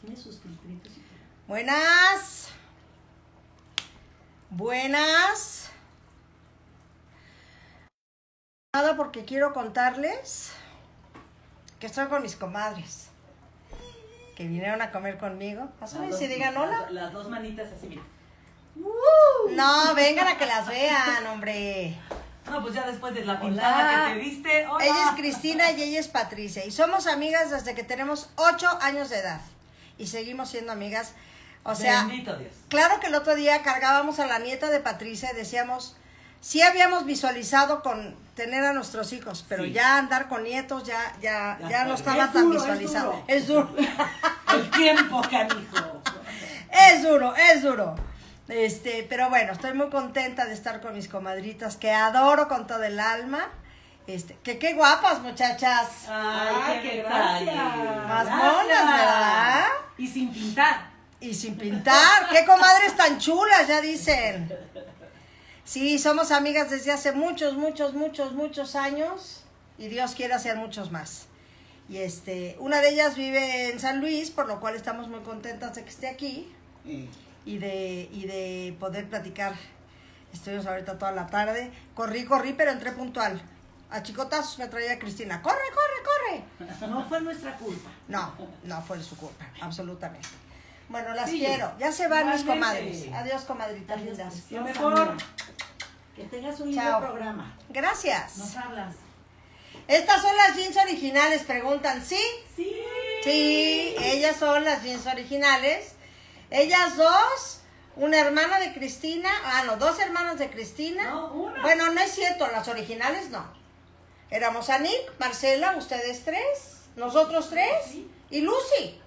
Tiene sus filtritos. Buenas. Buenas. Nada porque quiero contarles que estoy con mis comadres. Que vinieron a comer conmigo. Pásame si digan hola. Las dos manitas así, mira. No, vengan a que las vean, hombre. No, pues ya después de la pintada que te diste. Hola. Ella es Cristina y ella es Patricia. Y somos amigas desde que tenemos ocho años de edad. Y seguimos siendo amigas. O sea, Bendito Dios. Claro que el otro día cargábamos a la nieta de Patricia y decíamos, sí habíamos visualizado con tener a nuestros hijos, pero Sí. ya andar con nietos ya, ya, Ya ya no estaba tan duro, es visualizado. duro. Es duro. El tiempo, canijo. Es duro, es duro. Este, pero bueno, estoy muy contenta de estar con mis comadritas que adoro con todo el alma. Este, que qué guapas, muchachas. Ay, qué. Más Gracias. monas, ¿verdad? Y sin pintar. Y sin pintar. ¡Qué comadres tan chulas! Ya dicen. Sí, somos amigas desde hace muchos, muchos, muchos, muchos años. Y Dios quiera sean muchos más. Y este, una de ellas vive en San Luis, por lo cual estamos muy contentas de que esté aquí y de, y de poder platicar. Estuvimos ahorita toda la tarde. Corrí, corrí, pero entré puntual. A chicotazos me traía Cristina. ¡Corre, corre, corre! No fue nuestra culpa. No, no fue su culpa, absolutamente. Bueno, las Sí, quiero. Ya se van mis comadres. Adiós, comadritas lindas. Lo mejor. Que tengas un lindo programa. Gracias. Nos hablas. Estas son las jeans originales, preguntan. ¿Sí? Sí. Sí, ellas son las jeans originales. Ellas dos, una hermana de Cristina, ah, no, dos hermanas de Cristina. No, una. Bueno, no es cierto, las originales no. Éramos Anik, Marcela, ustedes tres, nosotros tres y Lucy.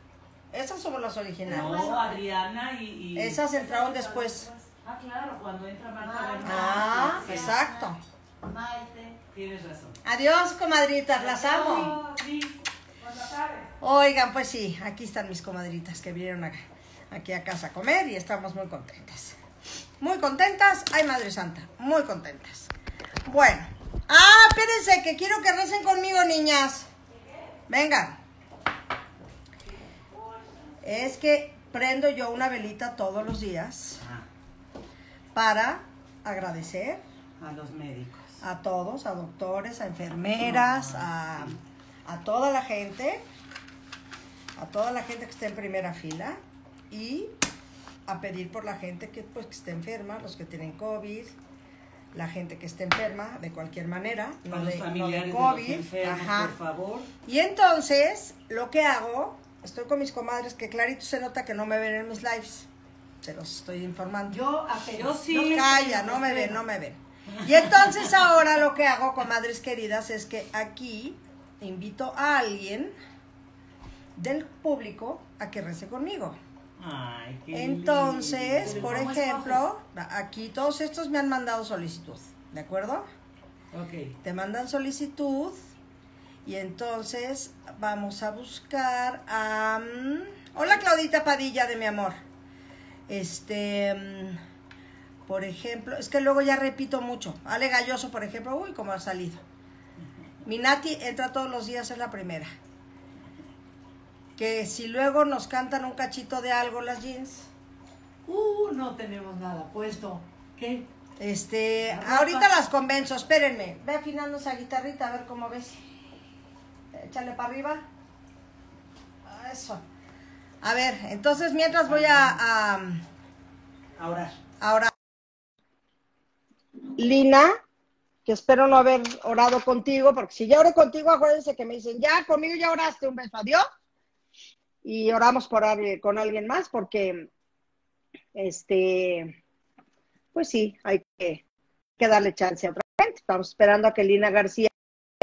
Esas somos las originales. No, Adriana y, y- Esas entraron después. Ah, claro, cuando entra Marta. Ah, Sí, exacto. Maite. Tienes razón. Adiós, comadritas, las amo. Sí, cuando acabes. Oigan, pues sí, aquí están mis comadritas que vinieron a- aquí a casa a comer y estamos muy contentas. Muy contentas, ay Madre Santa, muy contentas. Bueno, ah, espérense, que quiero que recen conmigo, niñas. Vengan. Es que prendo yo una velita todos los días para agradecer A los médicos. a todos, a doctores, a enfermeras, a, a toda la gente, a toda la gente que está en primera fila y a pedir por la gente que, pues, que esté enferma, los que tienen COVID, la gente que esté enferma de cualquier manera, no de, no de familiares de, COVID. enfermos, ajá. por favor. Y entonces, lo que hago, estoy con mis comadres, que clarito se nota que no me ven en mis lives. Se los estoy informando. Yo. Yo sí. No Calla, no me ven, no me ven. Y entonces ahora lo que hago, comadres queridas, es que aquí invito a alguien del público a que rece conmigo. Ay, qué Entonces, por ¿Cómo ejemplo, aquí todos estos me han mandado solicitud, ¿de acuerdo? Ok. Te mandan solicitud y entonces vamos a buscar a... mm, Hola Claudita Padilla de mi amor. Este, mm, por ejemplo, es que luego ya repito mucho. Ale Galloso, por ejemplo, uy, cómo ha salido. Mi Nati entra todos los días, es la primera. Que si luego nos cantan un cachito de algo las jeans, Uh, no tenemos nada puesto. ¿Qué? este, La ahorita las convenzo, espérenme. Ve afinando esa guitarrita a ver cómo ves. Échale para arriba. Eso. A ver, entonces mientras voy a, a Ahora. ahora. Lina, que espero no haber orado contigo, porque si ya oré contigo, acuérdense que me dicen, ya conmigo ya oraste, un beso, adiós. Y oramos por con alguien más, porque, este, pues sí, hay que, que darle chance a otra gente. Estamos esperando a que Lina García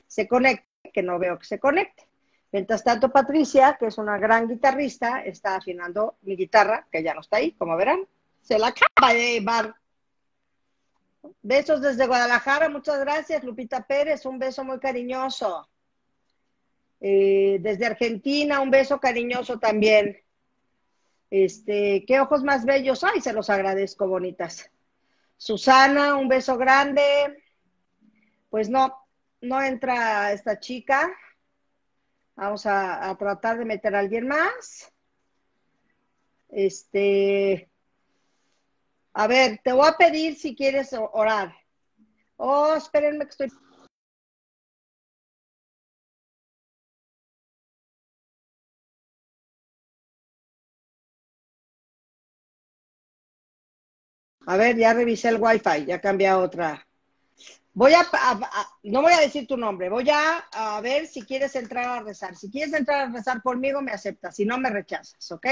se conecte, que no veo que se conecte. Mientras tanto, Patricia, que es una gran guitarrista, está afinando mi guitarra, que ya no está ahí, como verán. Se la acaba de llevar. Besos desde Guadalajara, muchas gracias, Lupita Pérez, un beso muy cariñoso. Eh, desde Argentina, un beso cariñoso también. Este, qué ojos más bellos, ay, se los agradezco, bonitas. Susana, un beso grande. Pues no, no entra esta chica. Vamos a, a tratar de meter a alguien más. Este, a ver, te voy a pedir si quieres orar. Oh, espérenme que estoy A ver, ya revisé el wifi, ya cambia a otra. Voy a, no voy a decir tu nombre, voy a, a, ver si quieres entrar a rezar. Si quieres entrar a rezar conmigo, me aceptas, si no, me rechazas, ¿ok?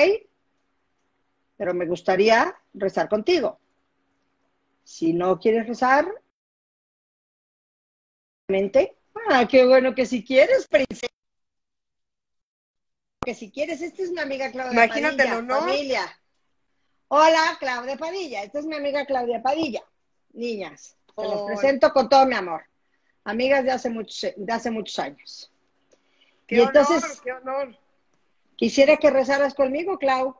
Pero me gustaría rezar contigo. Si no quieres rezar, ah, qué bueno que si quieres, princesa. Que si quieres, esta es mi amiga Claudia Imagínatelo, ¿no? Familia. Hola, Claudia Padilla. Esta es mi amiga Claudia Padilla. Niñas, te los presento con todo mi amor. Amigas de hace muchos, de hace muchos años. Qué entonces, qué honor. Quisiera que rezaras conmigo, Clau.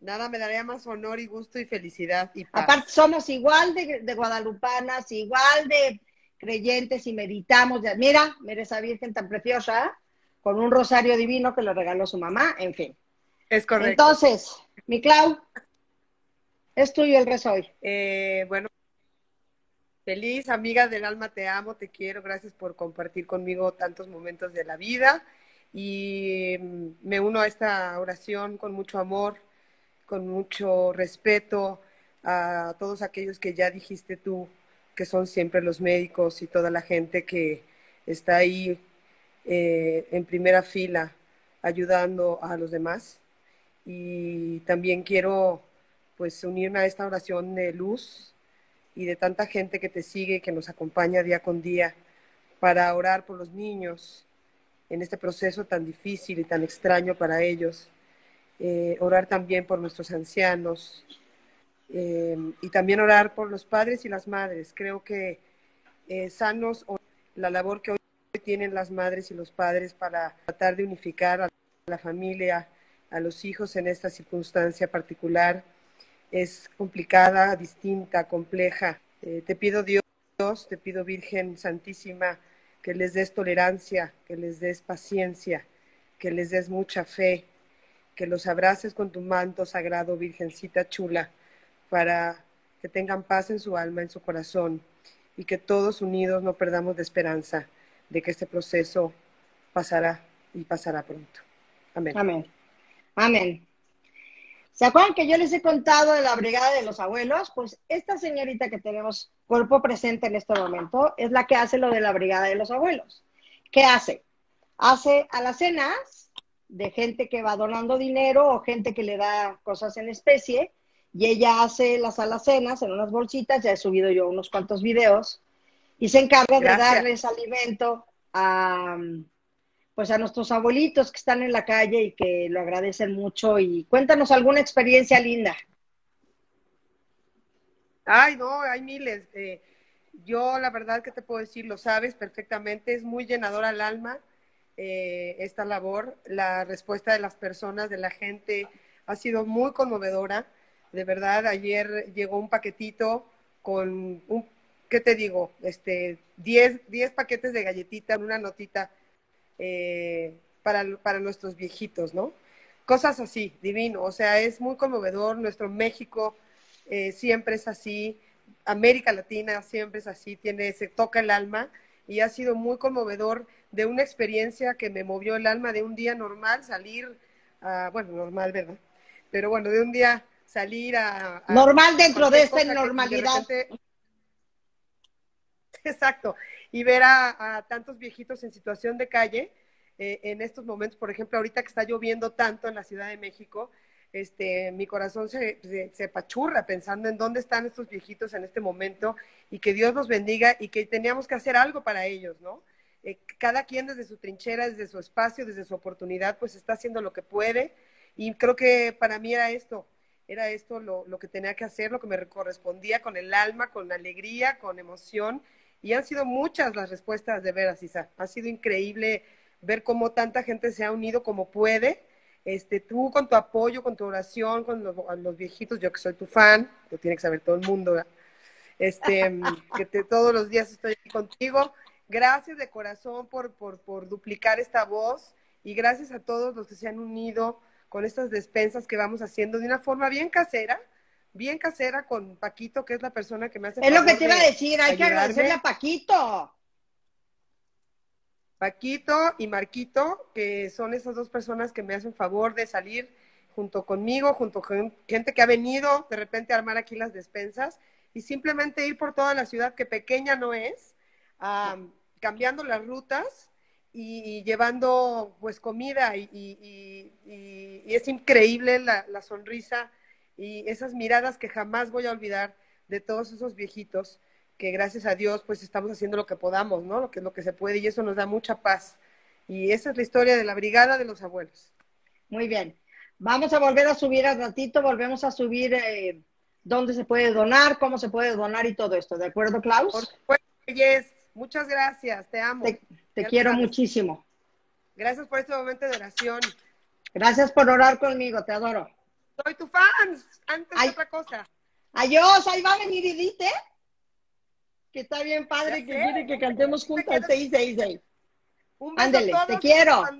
Nada me daría más honor y gusto y felicidad y Aparte, somos igual de, de, guadalupanas, igual de creyentes y meditamos. mira, mira esa Virgen tan preciosa, con un rosario divino que le regaló su mamá, en fin. Es correcto. Entonces, mi Clau, es tuyo el rezo hoy. Eh, bueno, feliz, amiga del alma, te amo, te quiero, gracias por compartir conmigo tantos momentos de la vida y mm, me uno a esta oración con mucho amor, con mucho respeto a todos aquellos que ya dijiste tú, que son siempre los médicos y toda la gente que está ahí eh, en primera fila ayudando a los demás y también quiero pues unirme a esta oración de luz y de tanta gente que te sigue, que nos acompaña día con día para orar por los niños en este proceso tan difícil y tan extraño para ellos. Eh, orar también por nuestros ancianos eh, y también orar por los padres y las madres. Creo que eh, sanos la labor que hoy tienen las madres y los padres para tratar de unificar a la familia a los hijos en esta circunstancia particular es complicada, distinta, compleja. Eh, te pido Dios, te pido Virgen Santísima, que les des tolerancia, que les des paciencia, que les des mucha fe, que los abraces con tu manto sagrado, Virgencita chula, para que tengan paz en su alma, en su corazón, y que todos unidos no perdamos de esperanza de que este proceso pasará y pasará pronto. Amén. Amén. Amén. ¿Se acuerdan que yo les he contado de la Brigada de los Abuelos? Pues esta señorita que tenemos cuerpo presente en este momento es la que hace lo de la Brigada de los Abuelos. ¿Qué hace? Hace alacenas de gente que va donando dinero o gente que le da cosas en especie y ella hace las alacenas en unas bolsitas, ya he subido yo unos cuantos videos, y se encarga de darles alimento a, pues a nuestros abuelitos que están en la calle y que lo agradecen mucho y cuéntanos alguna experiencia linda. Ay, no, hay miles. Eh, yo la verdad que te puedo decir, lo sabes perfectamente, es muy llenador al alma eh, esta labor. La respuesta de las personas, de la gente, ha sido muy conmovedora. De verdad, ayer llegó un paquetito con un, ¿qué te digo? Este, 10 paquetes de galletita en una notita eh, para, para nuestros viejitos, ¿no? Cosas así, divino. O sea, es muy conmovedor. Nuestro México eh, siempre es así. América Latina siempre es así. Tiene, se toca el alma y ha sido muy conmovedor de una experiencia que me movió el alma de un día normal, salir, a, bueno, normal, ¿verdad? Pero bueno, de un día salir a... normal dentro de esta normalidad. exacto y ver a, tantos viejitos en situación de calle eh, en estos momentos, por ejemplo, ahorita que está lloviendo tanto en la Ciudad de México, este, mi corazón se, se, pachurra pensando en dónde están estos viejitos en este momento y que Dios los bendiga y que teníamos que hacer algo para ellos, ¿no? Eh, cada quien desde su trinchera, desde su espacio, desde su oportunidad, pues está haciendo lo que puede y creo que para mí era esto, era esto lo, lo que tenía que hacer, lo que me correspondía con el alma, con alegría, con emoción y han sido muchas las respuestas de veras, Isa. Ha sido increíble ver cómo tanta gente se ha unido como puede. Este, tú con tu apoyo, con tu oración, con los, viejitos, yo que soy tu fan, lo tiene que saber todo el mundo, este, que todos los días estoy aquí contigo. Gracias de corazón por, por, por duplicar esta voz y gracias a todos los que se han unido con estas despensas que vamos haciendo de una forma bien casera, bien casera con Paquito, que es la persona que me hace Es lo que te iba a de decir, hay que agradecerle a Paquito. Paquito y Marquito, que son esas dos personas que me hacen favor de salir junto conmigo, junto con gente que ha venido de repente a armar aquí las despensas y simplemente ir por toda la ciudad, que pequeña no es, ah, cambiando las rutas y, y llevando pues comida y, y- y- y- y es increíble la, la sonrisa y esas miradas que jamás voy a olvidar de todos esos viejitos que gracias a Dios pues estamos haciendo lo que podamos, ¿no? Lo que, lo que se puede y eso nos da mucha paz. Y esa es la historia de la brigada de los abuelos. Muy bien. Vamos a volver a subir al ratito, volvemos a subir eh, dónde se puede donar, cómo se puede donar y todo esto. ¿De acuerdo, Klaus? Por supuesto, Yes, muchas gracias, te amo. Te, te quiero muchísimo. Gracias por este momento de oración. Gracias por orar conmigo, te adoro. Soy tu fans, antes Ay. de otra cosa. Adiós, ahí va a venir Edith, ¿eh? Que está bien padre, que quiere que cantemos juntas. Seis, seis, seis. Un beso Ándele, a todos te quiero. a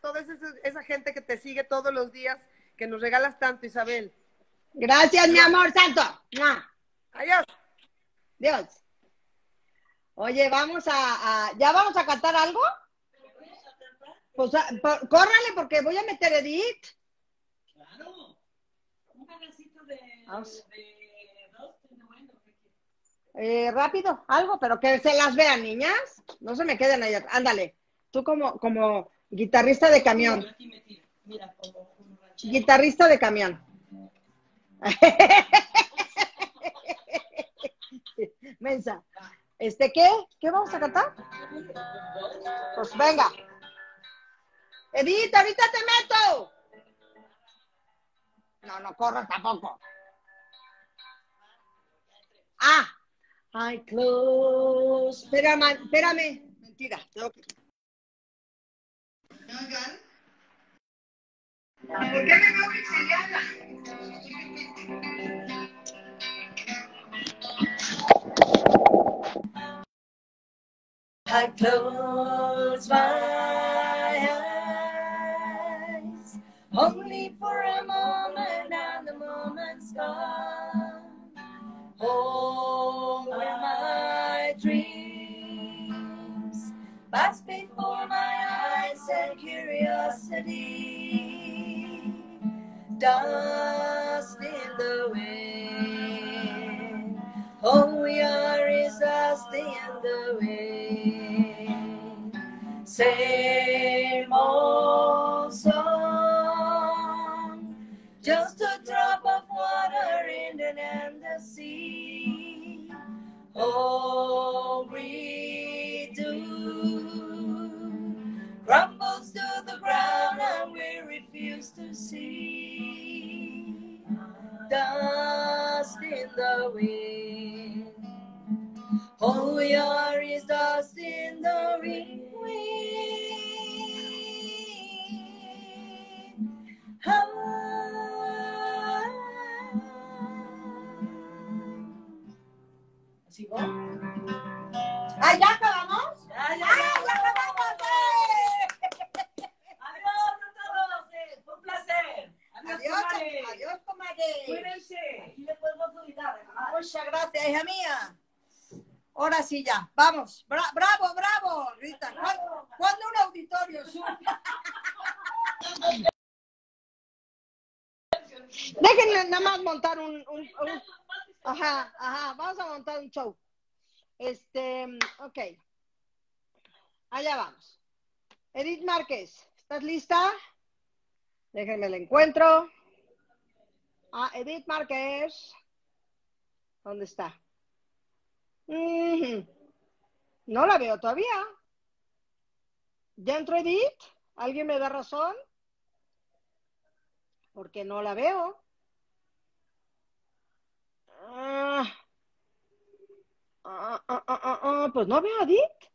toda esa, gente que te sigue todos los días, que nos regalas tanto, Isabel. Gracias, mi amor santo. Adiós. Dios. Oye, vamos a, a- ¿Ya vamos a cantar algo? Pues a- po- córrale porque voy a meter Edith. Claro. Un pedacito de, Vamos. Eh, rápido, algo, pero que se las vean, niñas. No se me queden ahí. atrás. Ándale. Tú como, como guitarrista de camión. Mira, como un. Guitarrista de camión. Mensa. Este, ¿qué? ¿Qué vamos a cantar? Pues venga. Edith, ahorita te meto. No, no corras tampoco. Ah. I close. Espérame, espérame. Mentira. tengo que-. ¿Por qué me veo pixeleada? I close my eyes only for a moment, and the moment's gone. Home pass before my eyes and curiosity dust in the wind. All we are is dust in the wind. Same old song, just a drop of water in an endless sea. All we and we refuse to see dust in the wind. All we are is dust in the wind. Ah, ¿ya acabamos? Vamos. Bra- bravo, bravo, Rita. ¿Cuándo, un auditorio? Déjenle nada más montar un, un- un- Ajá, ajá, vamos a montar un show. Este, ok. Allá vamos. Edith Márquez, ¿estás lista? Déjenme el encuentro. Ah, Edith Márquez. ¿Dónde está? No la veo todavía. ¿Ya entró Edith? ¿Alguien me da razón? Porque no la veo. Ah. Ah, ah, ah, ah, ah, Pues no veo a Edith.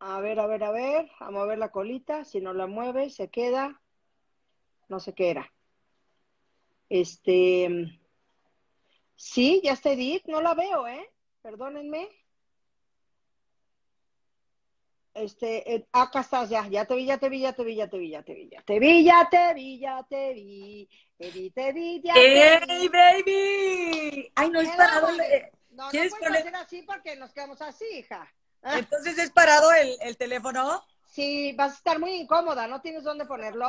A ver, a ver, a ver. A mover la colita. Si no la mueve, se queda. No sé qué era. Este. Sí, ya está Edith. No la veo, ¿eh? Perdónenme. Este, eh, acá estás ya, ya te vi, ya te vi, ya te vi, ya te vi, ya te vi, ya te vi, ya te vi, ya te vi, te vi, ya te ¡Ey, vi. baby! Ay, no es parado. el- Espérame. No, no ¿Quieres puedes poner- hacer así porque nos quedamos así, hija. Ah, Entonces es parado el, el teléfono. Sí, vas a estar muy incómoda, ¿no tienes dónde ponerlo?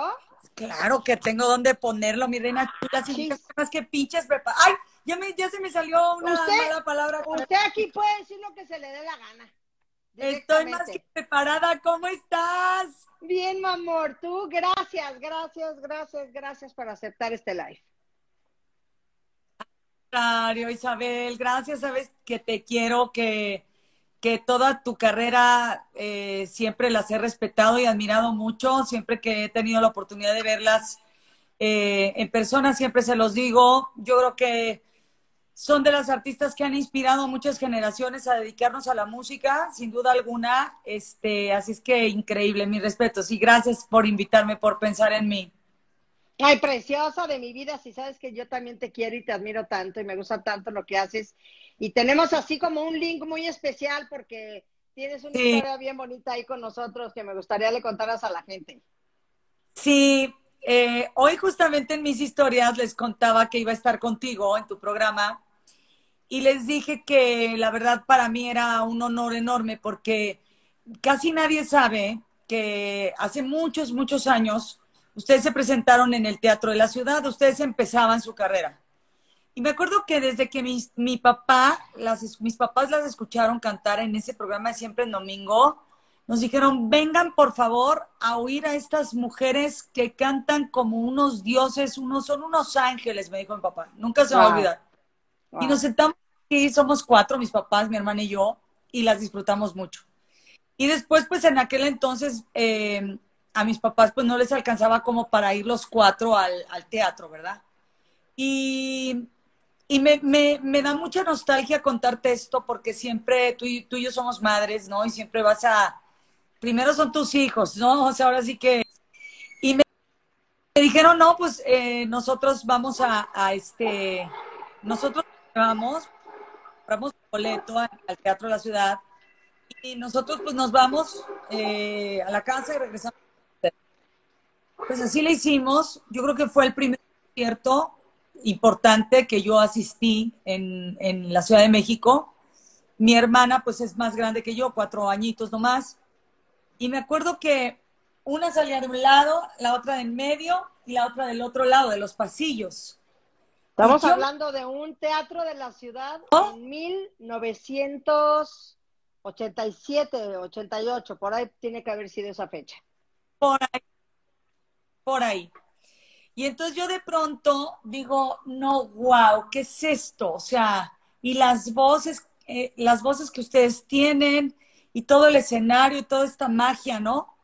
Claro que tengo dónde ponerlo, mi reina chula. Sí. más que pinches prepa- Ay, ya, me, ya se me salió una Usted- mala palabra. Usted aquí puede decir lo que se le dé la gana. Estoy más que preparada. ¿Cómo estás? Bien, mi amor, tú, gracias, gracias, gracias, gracias por aceptar este live. Contrario, Isabel, gracias, sabes que te quiero, que, que toda tu carrera eh, siempre las he respetado y admirado mucho, siempre que he tenido la oportunidad de verlas eh, en persona, siempre se los digo, yo creo que son de las artistas que han inspirado a muchas generaciones a dedicarnos a la música, sin duda alguna, este, así es que increíble, mis respetos y gracias por invitarme, por pensar en mí. Ay, preciosa de mi vida, si sabes que yo también te quiero y te admiro tanto y me gusta tanto lo que haces. Y tenemos así como un link muy especial porque tienes una Sí. historia bien bonita ahí con nosotros que me gustaría le contaras a la gente. Sí, eh, hoy justamente en mis historias les contaba que iba a estar contigo en tu programa y les dije que la verdad para mí era un honor enorme porque casi nadie sabe que hace muchos, muchos años ustedes se presentaron en el Teatro de la Ciudad, ustedes empezaban su carrera. Y me acuerdo que desde que mis, mi papá, las, mis papás las escucharon cantar en ese programa siempre en domingo, nos dijeron, vengan por favor a oír a estas mujeres que cantan como unos dioses, unos, son unos ángeles, me dijo mi papá. Nunca se me va a Wow. olvidar. Wow. Y nos sentamos aquí, somos cuatro, mis papás, mi hermana y yo, y las disfrutamos mucho. Y después, pues en aquel entonces, eh, a mis papás pues no les alcanzaba como para ir los cuatro al, al teatro, ¿verdad? Y, y me, me, me da mucha nostalgia contarte esto porque siempre tú y, tú y yo somos madres, ¿no? Y siempre vas a... Primero son tus hijos, ¿no? O sea, ahora sí que... Y me, dijeron, no, pues eh, nosotros vamos a, este... Nosotros vamos, compramos boleto al al Teatro de la Ciudad y nosotros pues nos vamos eh, a la casa y regresamos. Pues así le hicimos. Yo creo que fue el primer concierto importante que yo asistí en, en la Ciudad de México. Mi hermana pues es más grande que yo, cuatro añitos nomás. Y me acuerdo que una salía de un lado, la otra de en medio y la otra del otro lado, de los pasillos. Estamos yo- hablando de un teatro de la ciudad ¿Oh? en 1987, 88, por ahí tiene que haber sido esa fecha. por ahí. Por ahí. Y entonces yo de pronto digo, no, wow, ¿qué es esto? O sea, y las voces, eh, las voces que ustedes tienen y todo el escenario y toda esta magia, ¿no?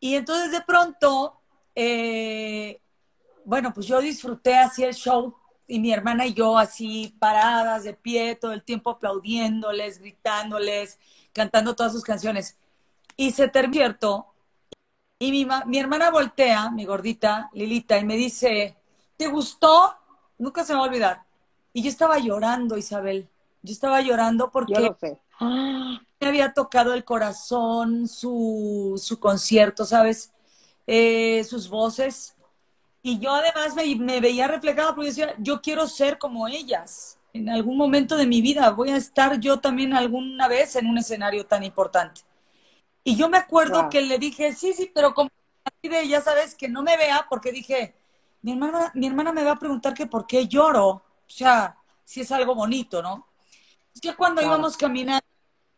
Y entonces de pronto, eh, bueno, pues yo disfruté así el show y mi hermana y yo así paradas de pie todo el tiempo aplaudiéndoles, gritándoles, cantando todas sus canciones. Y se terminó y mi, mi hermana voltea, mi gordita, Lilita, y me dice, ¿te gustó? Nunca se me va a olvidar. Y yo estaba llorando, Isabel. Yo estaba llorando porque Yo lo sé. me había tocado el corazón su, su concierto, ¿sabes? Eh, sus voces. Y yo además me, me veía reflejada porque decía, yo quiero ser como ellas. En algún momento de mi vida voy a estar yo también alguna vez en un escenario tan importante. Y yo me acuerdo Wow. que le dije, sí, sí, pero como de, ya sabes, que no me vea, porque dije, mi hermana, mi hermana me va a preguntar que por qué lloro. O sea, si es algo bonito, ¿no? Ya cuando Claro. íbamos caminando,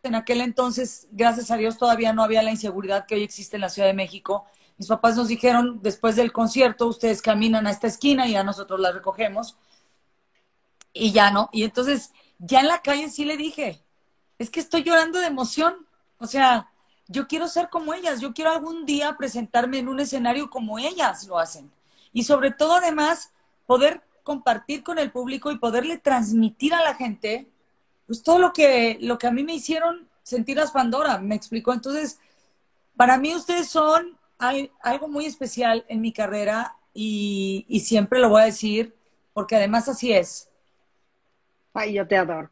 en aquel entonces, gracias a Dios, todavía no había la inseguridad que hoy existe en la Ciudad de México. Mis papás nos dijeron, después del concierto, ustedes caminan a esta esquina y ya nosotros la recogemos. Y ya no. Y entonces, ya en la calle sí le dije, es que estoy llorando de emoción. O sea, yo quiero ser como ellas, yo quiero algún día presentarme en un escenario como ellas lo hacen. Y sobre todo, además, poder compartir con el público y poderle transmitir a la gente pues todo lo que, lo que a mí me hicieron sentir las Pandora, me explicó. Entonces, para mí ustedes son al- algo muy especial en mi carrera y, y siempre lo voy a decir porque además así es. Ay, yo te adoro.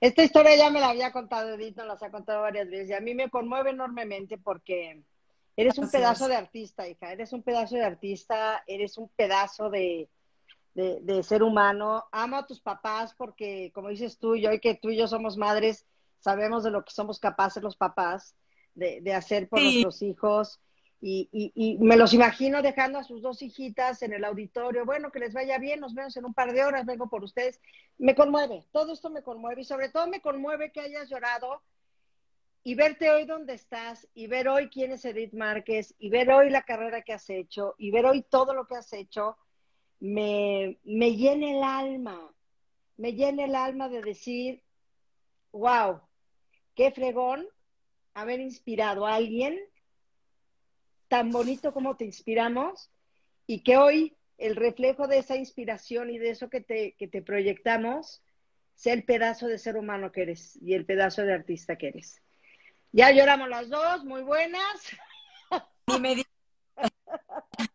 Esta historia ya me la había contado Edith, nos las ha contado varias veces y a mí me conmueve enormemente porque eres un Así pedazo es. de artista, hija, eres un pedazo de artista, eres un pedazo de, de, de ser humano. Amo a tus papás porque, como dices tú, yo y que tú y yo somos madres, sabemos de lo que somos capaces los papás de, de hacer por Sí. nuestros hijos. Y, y, y me los imagino dejando a sus dos hijitas en el auditorio. Bueno, que les vaya bien, nos vemos en un par de horas, vengo por ustedes. Me conmueve, todo esto me conmueve y sobre todo me conmueve que hayas llorado y verte hoy donde estás y ver hoy quién es Edith Márquez y ver hoy la carrera que has hecho y ver hoy todo lo que has hecho, me, me llena el alma, me llena el alma de decir, wow, qué fregón haber inspirado a alguien tan bonito como te inspiramos y que hoy el reflejo de esa inspiración y de eso que te, que te proyectamos sea el pedazo de ser humano que eres y el pedazo de artista que eres. Ya lloramos las dos, muy buenas. Me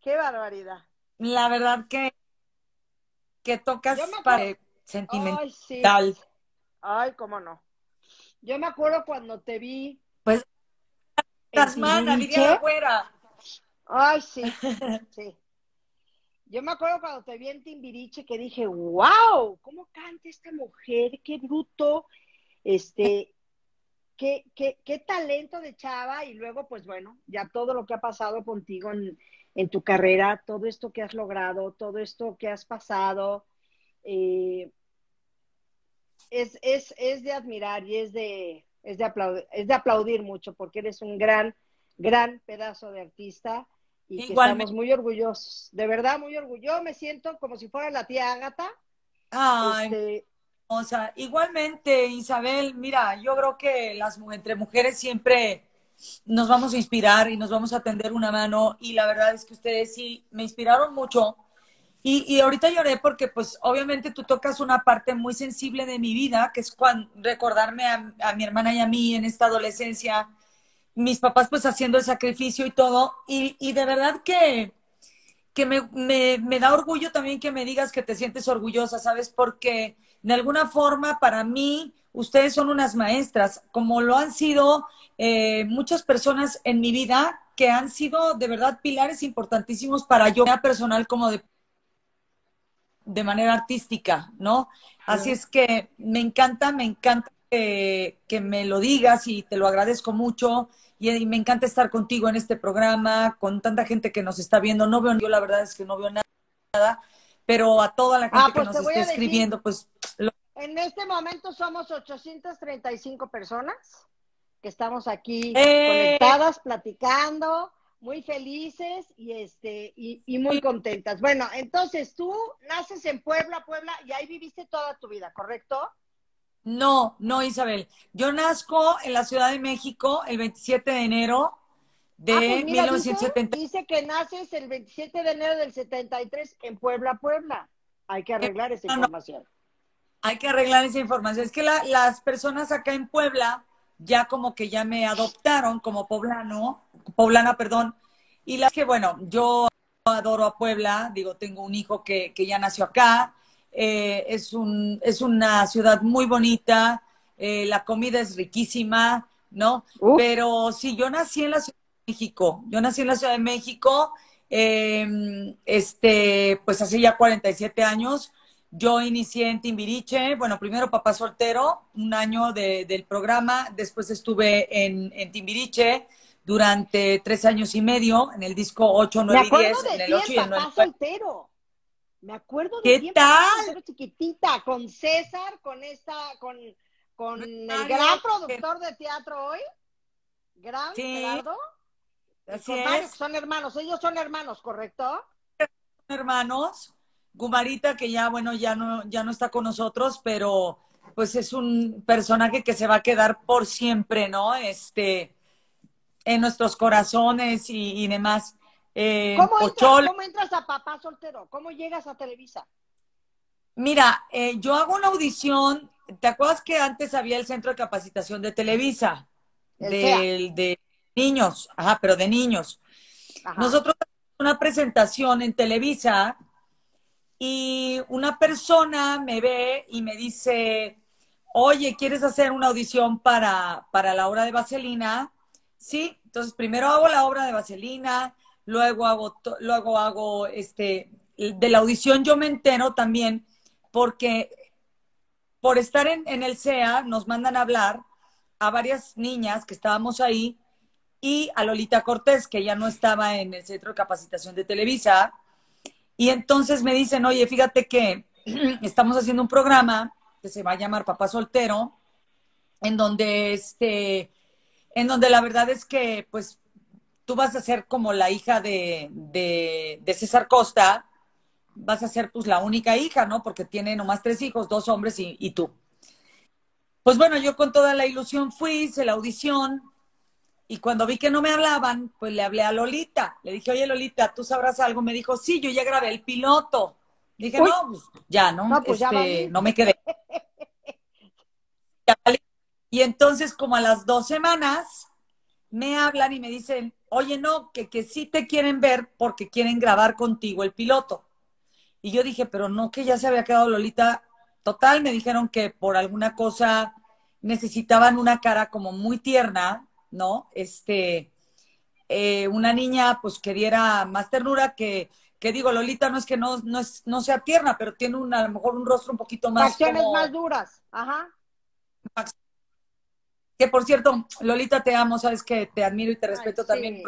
Qué barbaridad. La verdad que, que tocas para sentimental. Ay, sí. Ay, cómo no. Yo me acuerdo cuando te vi. Pues, Tasmana, diría la güera. Ay, sí, sí. Yo me acuerdo cuando te vi en Timbiriche que dije, wow, ¿cómo canta esta mujer? Qué bruto, este, qué, qué, qué talento de chava. Y luego, pues bueno, ya todo lo que ha pasado contigo en, en tu carrera, todo esto que has logrado, todo esto que has pasado, eh, es, es, es de admirar y es de, es, de aplaudir, es de aplaudir mucho porque eres un gran, gran pedazo de artista y que estamos muy orgullosos. De verdad, muy orgulloso. Me siento como si fuera la tía Ágata. Ay, Este, o sea, igualmente, Isabel, mira, yo creo que las entre mujeres siempre nos vamos a inspirar y nos vamos a tender una mano. Y la verdad es que ustedes sí me inspiraron mucho. Y, y ahorita lloré porque pues obviamente tú tocas una parte muy sensible de mi vida, que es cuando recordarme a, mi hermana y a mí en esta adolescencia, mis papás pues haciendo el sacrificio y todo. Y, y de verdad que que me, me, me da orgullo también que me digas que te sientes orgullosa, ¿sabes? Porque de alguna forma para mí ustedes son unas maestras, como lo han sido eh, muchas personas en mi vida que han sido de verdad pilares importantísimos para yo, personal como de, de manera artística, ¿no? Así es que me encanta, me encanta que, que me lo digas y te lo agradezco mucho. Y, y me encanta estar contigo en este programa, con tanta gente que nos está viendo. No veo, yo la verdad es que no veo nada, pero a toda la gente Ah, que pues nos está escribiendo, pues en este momento somos 835 personas que estamos aquí ¡Eh! conectadas, platicando, muy felices y este y, y muy contentas. Bueno, entonces tú naces en Puebla, Puebla, y ahí viviste toda tu vida, ¿correcto? no, no, Isabel. Yo nazco en la Ciudad de México el 27 de enero de Ah, pues mira, 1970. Dice, dice que naces el 27 de enero del 73 en Puebla, Puebla. Hay que arreglar esa no, no. Hay que arreglar esa información. Es que la- las personas acá en Puebla ya como que ya me adoptaron como poblano, poblana, perdón. Y las que, bueno, yo adoro a Puebla, digo, tengo un hijo que, que ya nació acá. Eh, es, un, es una ciudad muy bonita, eh, la comida es riquísima, ¿no? Pero sí, yo nací en la Ciudad de México. Yo nací en la Ciudad de México, eh, este, pues hace ya 47 años. Yo inicié en Timbiriche, bueno, primero papá soltero, un año de- del programa, después estuve en, en Timbiriche durante tres años y medio, en el disco 8, Me 9 y acuerdo 10, de en el 8 y el el 9. papá soltero. Me acuerdo de ¿Qué tal? chiquitita, con César, con esta, con, con el gran productor de teatro hoy, gran Sí, Gerardo, y Así con Mario, es, que son hermanos, ellos son hermanos, ¿correcto? hermanos. Gumarita, que ya, bueno, ya no, ya no está con nosotros, pero pues es un personaje que se va a quedar por siempre, ¿no? Este, en nuestros corazones y, y demás. Eh, ¿Cómo entras, Pocholo. ¿Cómo entras a papá soltero? ¿Cómo llegas a Televisa? Mira, eh, yo hago una audición. ¿Te acuerdas que antes había el centro de capacitación de Televisa? Del- de niños, ajá, pero de niños. Ajá. Nosotros hacemos una presentación en Televisa y una persona me ve y me dice, oye, ¿quieres hacer una audición para, para la obra de Vaselina? Sí, entonces primero hago la obra de Vaselina, luego hago, luego hago, este, de la audición yo me entero también porque por estar en, en el CEA nos mandan a hablar a varias niñas que estábamos ahí y a Lolita Cortés, que ya no estaba en el Centro de Capacitación de Televisa. Y entonces me dicen, oye, fíjate que estamos haciendo un programa que se va a llamar Papá Soltero, en donde este, en donde la verdad es que pues tú vas a ser como la hija de, de, César Costa, vas a ser pues la única hija, ¿no? Porque tiene nomás tres hijos, dos hombres y, y tú. Pues bueno, yo con toda la ilusión fui, hice la audición y cuando vi que no me hablaban, pues le hablé a Lolita. Le dije, oye Lolita, ¿tú sabrás algo? Me dijo, sí, yo ya grabé el piloto. Dije, Uy. no, pues ya, ¿no? No, pues ya Este, valí. no me quedé. Ya. Y entonces, como a las dos semanas, me hablan y me dicen, oye, no, que, que sí te quieren ver porque quieren grabar contigo el piloto. Y yo dije, pero no, que ya se había quedado Lolita. Total, me dijeron que por alguna cosa necesitaban una cara como muy tierna, ¿no? Este, eh, una niña pues que diera más ternura que, que digo, Lolita no es que no, no, es, no sea tierna, pero tiene un, a lo mejor un rostro un poquito más Facciones como- más duras. Ajá. que por cierto, Lolita te amo, sabes que te admiro y te respeto sí. también.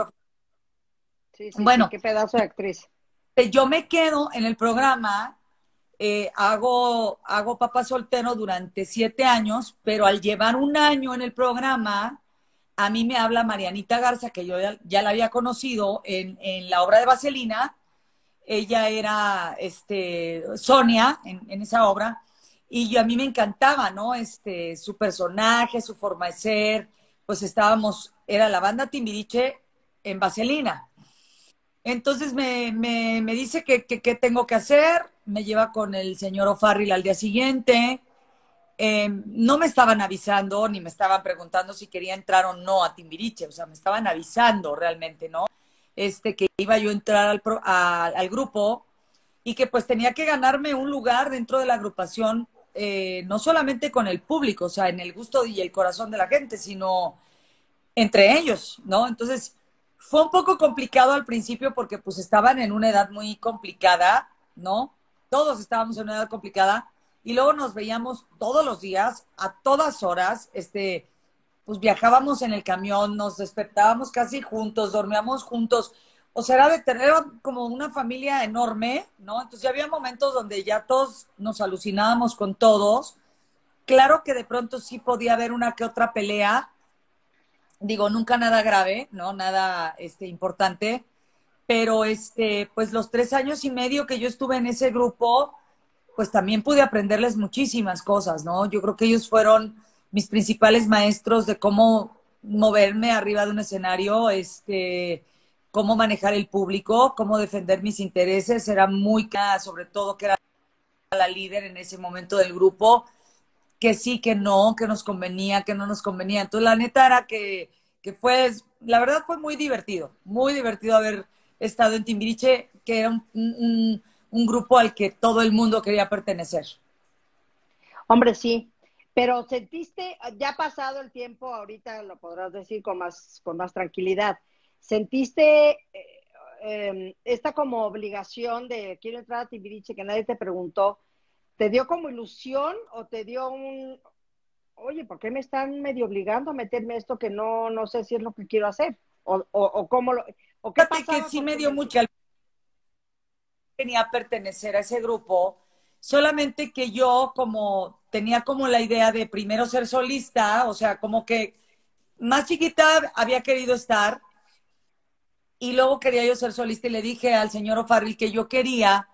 Sí, sí, Bueno. sí, qué pedazo de actriz. Eh, Yo me quedo en el programa, eh, hago, hago papá soltero durante siete años, pero al llevar un año en el programa, a mí me habla Marianita Garza, que yo ya, la había conocido en, la obra de Vaselina. Ella era este, Sonia en, esa obra. Y yo, a mí me encantaba, ¿no? Este, su personaje, su forma de ser. Pues estábamos, era la banda Timbiriche en Vaselina. Entonces me, me, me dice que, que tengo que hacer, me lleva con el señor O'Farrill al día siguiente. Eh, no me estaban avisando ni me estaban preguntando si quería entrar o no a Timbiriche, o sea, me estaban avisando realmente, ¿no? Este, que iba yo a entrar al, pro- al grupo y que pues tenía que ganarme un lugar dentro de la agrupación, eh, no solamente con el público, o sea, en el gusto y el corazón de la gente, sino entre ellos, ¿no? Entonces, fue un poco complicado al principio porque pues estaban en una edad muy complicada, ¿no? Todos estábamos en una edad complicada y luego nos veíamos todos los días, a todas horas, este, pues viajábamos en el camión, nos despertábamos casi juntos, dormíamos juntos, o sea, era de tener como una familia enorme, ¿no? Entonces ya había momentos donde ya todos nos alucinábamos con todos. Claro que de pronto sí podía haber una que otra pelea, digo, nunca nada grave, ¿no? Nada este, importante, pero este, pues los tres años y medio que yo estuve en ese grupo, pues también pude aprenderles muchísimas cosas, ¿no? Yo creo que ellos fueron mis principales maestros de cómo moverme arriba de un escenario, este, cómo manejar el público, cómo defender mis intereses, era muy clara, sobre todo que era la líder en ese momento del grupo, que sí, que no, que nos convenía, que no nos convenía. Entonces, la neta era que, que fue, la verdad fue muy divertido, muy divertido haber estado en Timbiriche, que era un, un grupo al que todo el mundo quería pertenecer. Hombre, sí. Pero sentiste, ya pasado el tiempo, ahorita lo podrás decir con más, con más tranquilidad, ¿sentiste eh, eh, esta como obligación de quiero entrar a Timbiriche que nadie te preguntó? ¿Te dio como ilusión o te dio un, oye, ¿por qué me están medio obligando a meterme esto que no, no sé si es lo que quiero hacer? ¿O, o, o cómo lo, o qué que sí me dio mucho, tenía pertenecer a ese grupo, solamente que yo como tenía como la idea de primero ser solista, o sea, como que más chiquita había querido estar y luego quería yo ser solista y le dije al señor O'Farrill que yo quería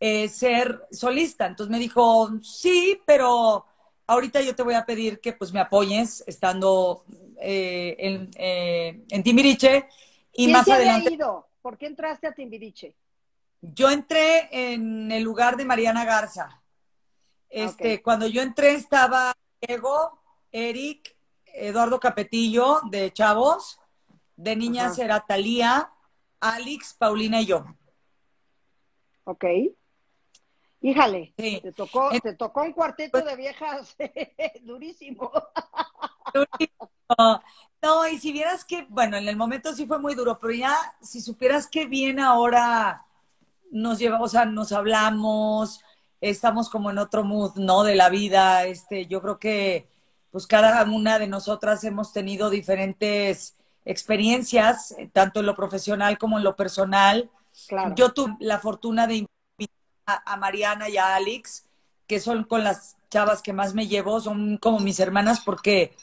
eh, ser solista. Entonces me dijo, sí, pero ahorita yo te voy a pedir que pues me apoyes estando eh, en, eh, en Timbiriche y ¿Quién más había adelante. ido? ¿Por qué entraste a Timbiriche? Yo entré en el lugar de Mariana Garza. Este, cuando yo entré estaba Diego, Eric, Eduardo Capetillo de Chavos, de niñas Ajá. era Talía, Alex, Paulina y yo. Ok. Híjale, Sí. te tocó, te tocó un cuarteto de viejas durísimo. No, no, y si vieras que, bueno, en el momento sí fue muy duro, pero ya, si supieras que bien ahora nos lleva, o sea, nos hablamos, estamos como en otro mood, ¿no? De la vida, este, yo creo que, pues cada una de nosotras hemos tenido diferentes experiencias, tanto en lo profesional como en lo personal. Claro. Yo tuve la fortuna de invitar a, Mariana y a Alex, que son con las chavas que más me llevo, son como mis hermanas porque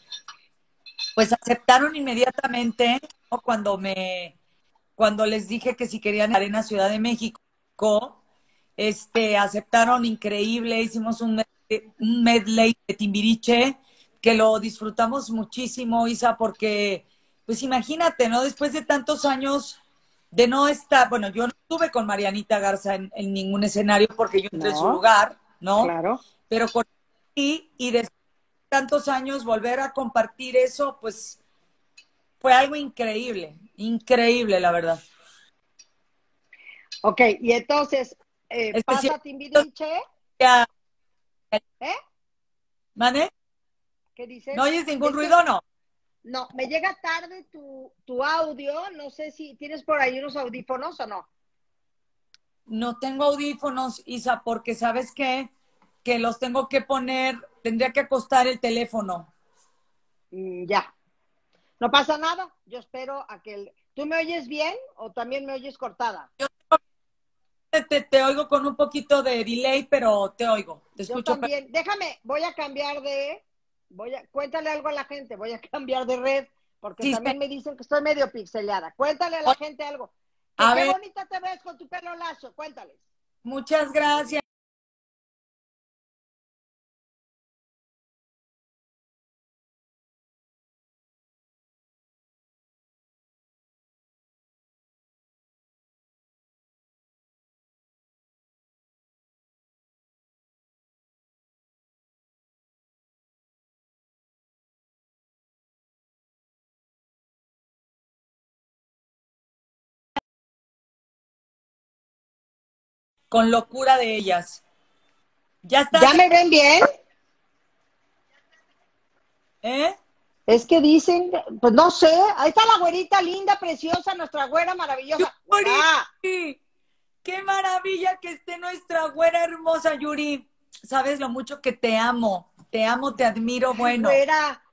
pues aceptaron inmediatamente ¿no? cuando me cuando les dije que si querían estar en la Ciudad de México, este aceptaron increíble, hicimos un medley, un medley de Timbiriche que lo disfrutamos muchísimo, Isa, porque pues imagínate, ¿no? Después de tantos años de no estar, bueno, yo no estuve con Marianita Garza en, en ningún escenario porque yo entré en su lugar, ¿no? Claro. Pero con y, y después de tantos años volver a compartir eso, pues fue algo increíble, increíble, la verdad. Ok, y entonces, eh, Este sí- pasa Timbiriche, Ya, ¿eh? ¿Mane? ¿Qué dices? ¿No oyes ningún ruido no? No, me llega tarde tu, tu audio, no sé si tienes por ahí unos audífonos o no. No tengo audífonos, Isa, porque ¿sabes qué? Que los tengo que poner, tendría que acostar el teléfono. Mm, ya. No pasa nada, yo espero a que... el- ¿Tú me oyes bien o también me oyes cortada? Te, te- te oigo con un poquito de delay, pero te oigo. Te Yo escucho. también. Déjame, voy a cambiar de... Voy a, cuéntale algo a la gente, voy a cambiar de red, porque Sí, también me dicen que estoy medio pixeleada. Cuéntale a la gente algo. A qué ver. bonita te ves con tu pelo lazo, cuéntales. Muchas gracias. Con locura de ellas. Ya está. ¿Ya me ven bien? ¿Eh? Es que dicen, pues no sé, ahí está la güerita linda, preciosa, nuestra güera maravillosa. Yuri, Ah, qué maravilla que esté nuestra güera hermosa, Yuri. Sabes lo mucho que te amo. Te amo, te admiro. Bueno, güera,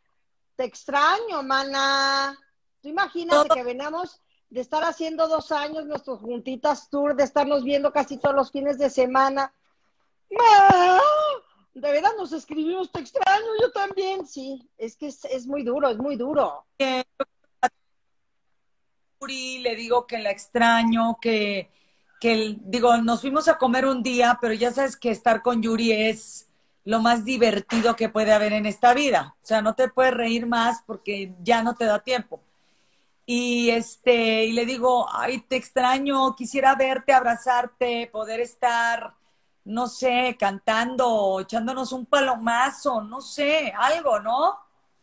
te extraño, mana. Tú imagínate Todo- que venamos de estar haciendo dos años nuestros juntitas tour, de estarnos viendo casi todos los fines de semana. ¡Ah! De verdad nos escribimos, te extraño, yo también, sí. Es que es, es muy duro, es muy duro. Yuri, le digo que la extraño, que, que digo, nos fuimos a comer un día, pero ya sabes que estar con Yuri es lo más divertido que puede haber en esta vida. O sea, no te puedes reír más porque ya no te da tiempo. Y este, y le digo, ay, te extraño, quisiera verte, abrazarte, poder estar, no sé, cantando, echándonos un palomazo, no sé, algo, ¿no?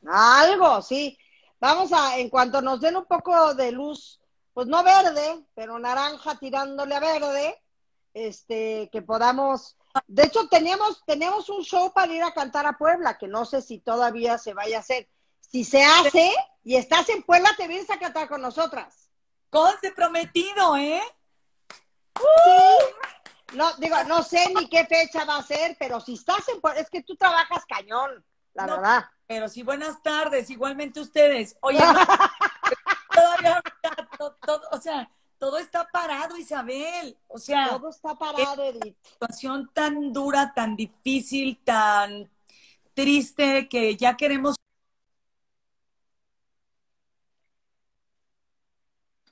Algo, sí. Vamos a, en cuanto nos den un poco de luz, pues no verde, pero naranja tirándole a verde, este, que podamos. De hecho, teníamos, teníamos un show para ir a cantar a Puebla, que no sé si todavía se vaya a hacer. Si se hace y estás en Puebla, te vienes a cantar con nosotras. Conste prometido, ¿eh? No, digo, no sé ni qué fecha va a ser, pero si estás en Puebla, es que tú trabajas cañón, la No. verdad. Pero sí, buenas tardes, igualmente ustedes. Oye, todavía, ahorita to- todo, o sea, todo está parado, Isabel. O sea, Todo está parado, Edith. situación tan dura, tan difícil, tan triste, que ya queremos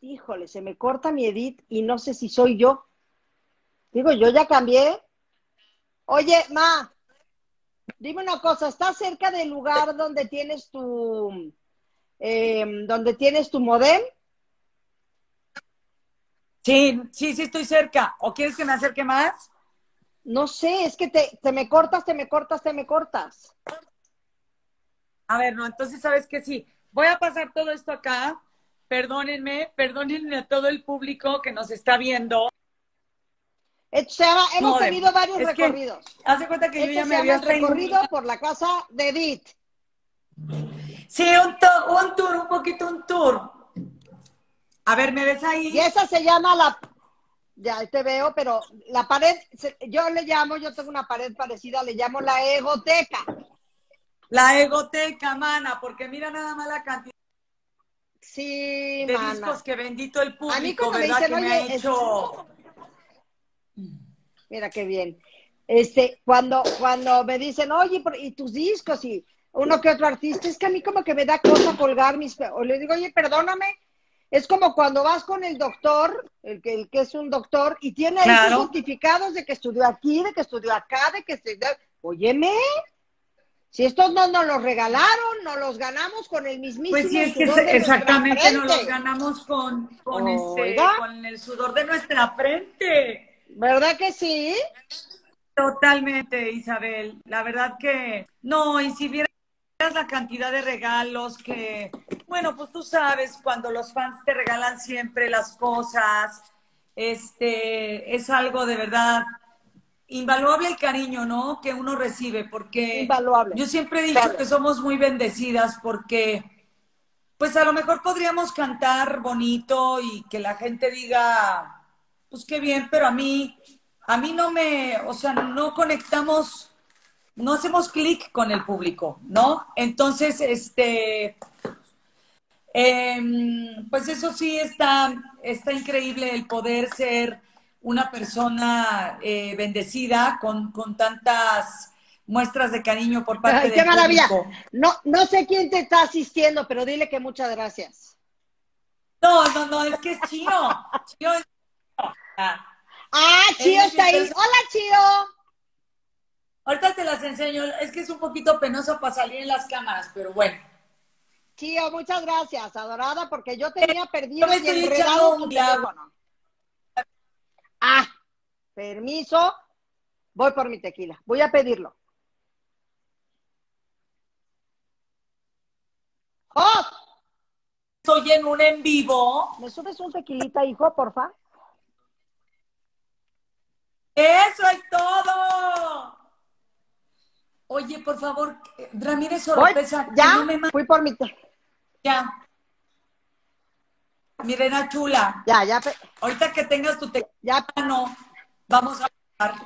híjole, se me corta mi Edith y no sé si soy yo. Digo, yo ya cambié. Oye, Ma, dime una cosa, ¿estás cerca del lugar donde tienes tu, eh, donde tienes tu modem? Sí, sí, sí estoy cerca. ¿O quieres que me acerque más? No sé, es que te, te me cortas, te me cortas, te me cortas. A ver, no, entonces sabes que sí. Voy a pasar todo esto acá. Perdónenme, perdónenme a todo el público que nos está viendo. Llama- hemos tenido varios recorridos. Haz de cuenta que yo Este ya me había recorrido por la casa de Edith. Sí, un, to- un tour, un poquito un tour. A ver, ¿me ves ahí? Y esa se llama la... Ya te veo, pero la pared, yo le llamo, yo tengo una pared parecida, le llamo la egoteca. La egoteca, mana, porque mira nada más la cantidad Sí, de mana. discos que bendito el público, A mí cuando me dicen, que me "Oye, ha es- hecho... Mira qué bien. Este, cuando, cuando me dicen, oye, y tus discos y uno que otro artista, es que a mí como que me da cosa colgar mis, o le digo, oye, perdóname, es como cuando vas con el doctor, el que, el que es un doctor, y tiene ahí Claro. sus certificados de que estudió aquí, de que estudió acá, de que estudió, óyeme, si estos no nos los regalaron, nos los ganamos con el mismísimo Pues sí, es que se- exactamente nos los ganamos con, con, este, con el sudor de nuestra frente. ¿Verdad que sí? Totalmente, Isabel. La verdad que no, y si vieras la cantidad de regalos que, bueno, pues tú sabes, cuando los fans te regalan siempre las cosas, este, es algo de verdad invaluable el cariño, ¿no? Que uno recibe, porque Invaluable. yo siempre he dicho que somos muy bendecidas porque, pues a lo mejor podríamos cantar bonito y que la gente diga, pues qué bien, pero a mí, a mí no me, o sea, no conectamos, no hacemos clic con el público, ¿no? Entonces, este, em, pues eso sí está, está increíble el poder ser una persona eh, bendecida con, con tantas muestras de cariño por parte Ay, del qué maravilla. público. No, no sé quién te está asistiendo, pero dile que muchas gracias. No, no, no, es que es chino. Chino es... Ah, Chío Eh, está ahí. Hola, Chío. Ahorita te las enseño. Es que es un poquito penoso para salir en las cámaras, pero bueno. Chío, muchas gracias, adorada, porque yo tenía perdido yo me y enredado un teléfono. Ah, permiso. Voy por mi tequila. Voy a pedirlo. ¡Oh! Estoy en un en vivo. ¿Me subes un tequilita, hijo, porfa? ¡Eso es todo! Oye, por favor, Ramírez Oropesa, ya, no me fui por mi te- ya. Mi reina chula, Ya, ya, ahorita que tengas tu ya. teléfono, vamos a hablar.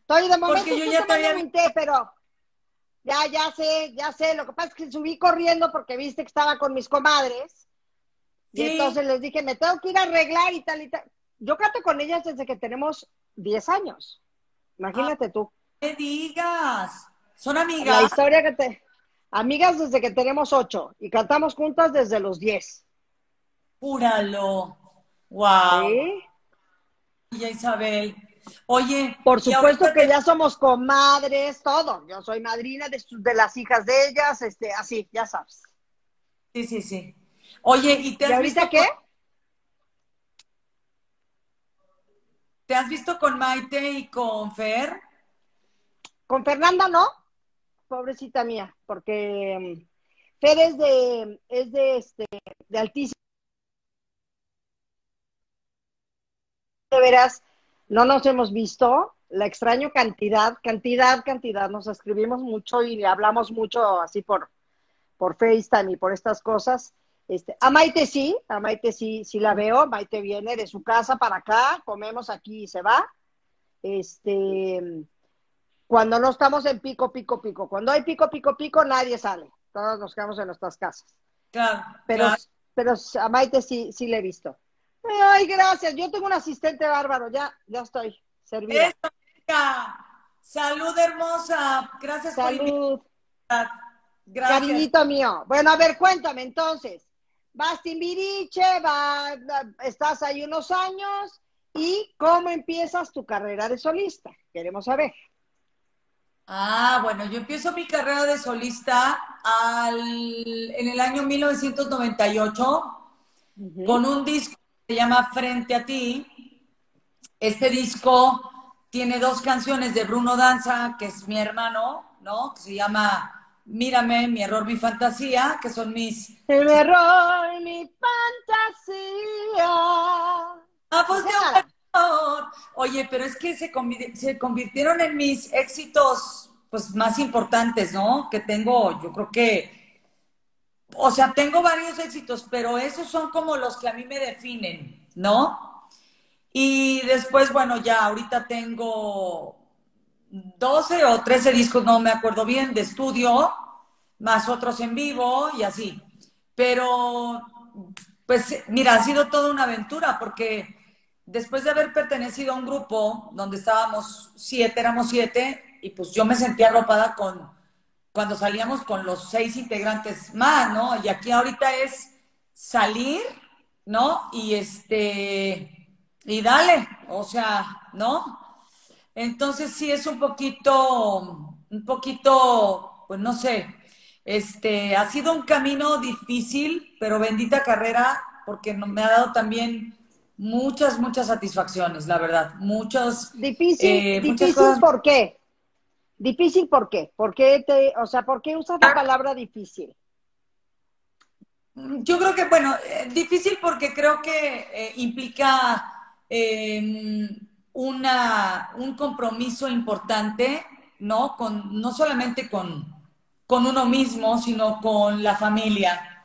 Estoy de momento Porque yo ya te había- té, pero ya, ya sé, ya sé. Lo que pasa es que subí corriendo porque viste que estaba con mis comadres. Y entonces les dije, me tengo que ir a arreglar y tal y tal. Yo canto con ellas desde que tenemos 10 años. Imagínate tú. No me digas. ¿Son La amigas? historia que te... Amigas desde que tenemos 8 y cantamos juntas desde los 10. Júralo. Wow. ¿Sí? Ya Isabel. Oye, Por y supuesto que te- ya somos comadres, todo. Yo soy madrina de, de las hijas de ellas, este, así, ya sabes. Sí, sí, sí. Oye, ¿y te ¿Y has ahorita visto qué? con- ¿Te has visto con Maite y con Fer? Con Fernanda no, pobrecita mía, porque mm, Fer es de, es de, este, de altísimo. De veras, no nos hemos visto, la extraño cantidad, cantidad, cantidad. Nos escribimos mucho y le hablamos mucho así por, por FaceTime y por estas cosas. Este, a Maite sí, a Maite sí, sí la veo. Maite viene de su casa para acá, comemos aquí y se va. Este, cuando no estamos en pico, pico, pico. Cuando hay pico, pico, pico, nadie sale. Todos nos quedamos en nuestras casas. Claro. Pero, claro. pero a Maite sí, sí le he visto. Ay, gracias. Yo tengo un asistente bárbaro. Ya, ya estoy servida. Eso. Salud, hermosa. Gracias Salud. Gracias. cariñito mío. Bueno, a ver, cuéntame entonces. Vas Timbiriche, va, estás ahí unos años y cómo empiezas tu carrera de solista. Queremos saber. Ah, bueno, yo empiezo mi carrera de solista al, en el año 1998 con un disco se llama Frente a ti. Este disco tiene dos canciones de Bruno Danza, que es mi hermano, ¿no? Que se llama Mírame, mi error, mi fantasía, que son mis... El error, mi fantasía. Ah, pues de Déjala. amor. Oye, pero es que se, se convirtieron en mis éxitos pues más importantes, ¿no? Que tengo, yo creo que, o sea, tengo varios éxitos, pero esos son como los que a mí me definen, ¿no? Y después, bueno, ya ahorita tengo 12 o 13 discos, no me acuerdo bien, de estudio, más otros en vivo y así. Pero, pues, mira, ha sido toda una aventura porque después de haber pertenecido a un grupo donde estábamos siete, éramos siete, y pues yo me sentía arropada con, cuando salíamos con los seis integrantes más, ¿no? Y aquí ahorita es salir, ¿no? Y este, y dale, o sea, ¿no? Entonces sí es un poquito, un poquito, pues no sé, este, ha sido un camino difícil, pero bendita carrera, porque me ha dado también muchas, muchas satisfacciones, la verdad, muchas, Difícil, eh, muchas difícil, cosas. ¿por qué? Difícil, ¿por qué? ¿Por qué te, o sea, ¿por qué usas la palabra difícil? Yo creo que, bueno, eh, difícil porque creo que eh, implica eh, una, un compromiso importante, ¿no? Con, no solamente con, con uno mismo, sino con la familia.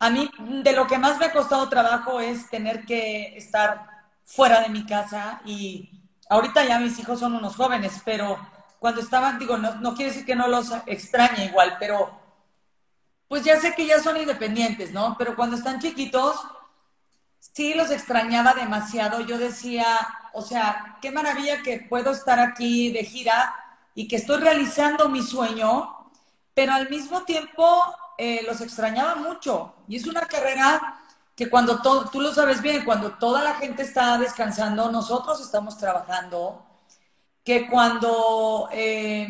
A mí, de lo que más me ha costado trabajo es tener que estar fuera de mi casa y ahorita ya mis hijos son unos jóvenes, pero cuando estaban, digo, no, no quiere decir que no los extrañe igual, pero pues ya sé que ya son independientes, ¿no? Pero cuando están chiquitos, sí los extrañaba demasiado. Yo decía, o sea, qué maravilla que puedo estar aquí de gira y que estoy realizando mi sueño, pero al mismo tiempo eh, los extrañaba mucho. Y es una carrera que cuando todo, tú lo sabes bien, cuando toda la gente está descansando, nosotros estamos trabajando, que cuando, eh,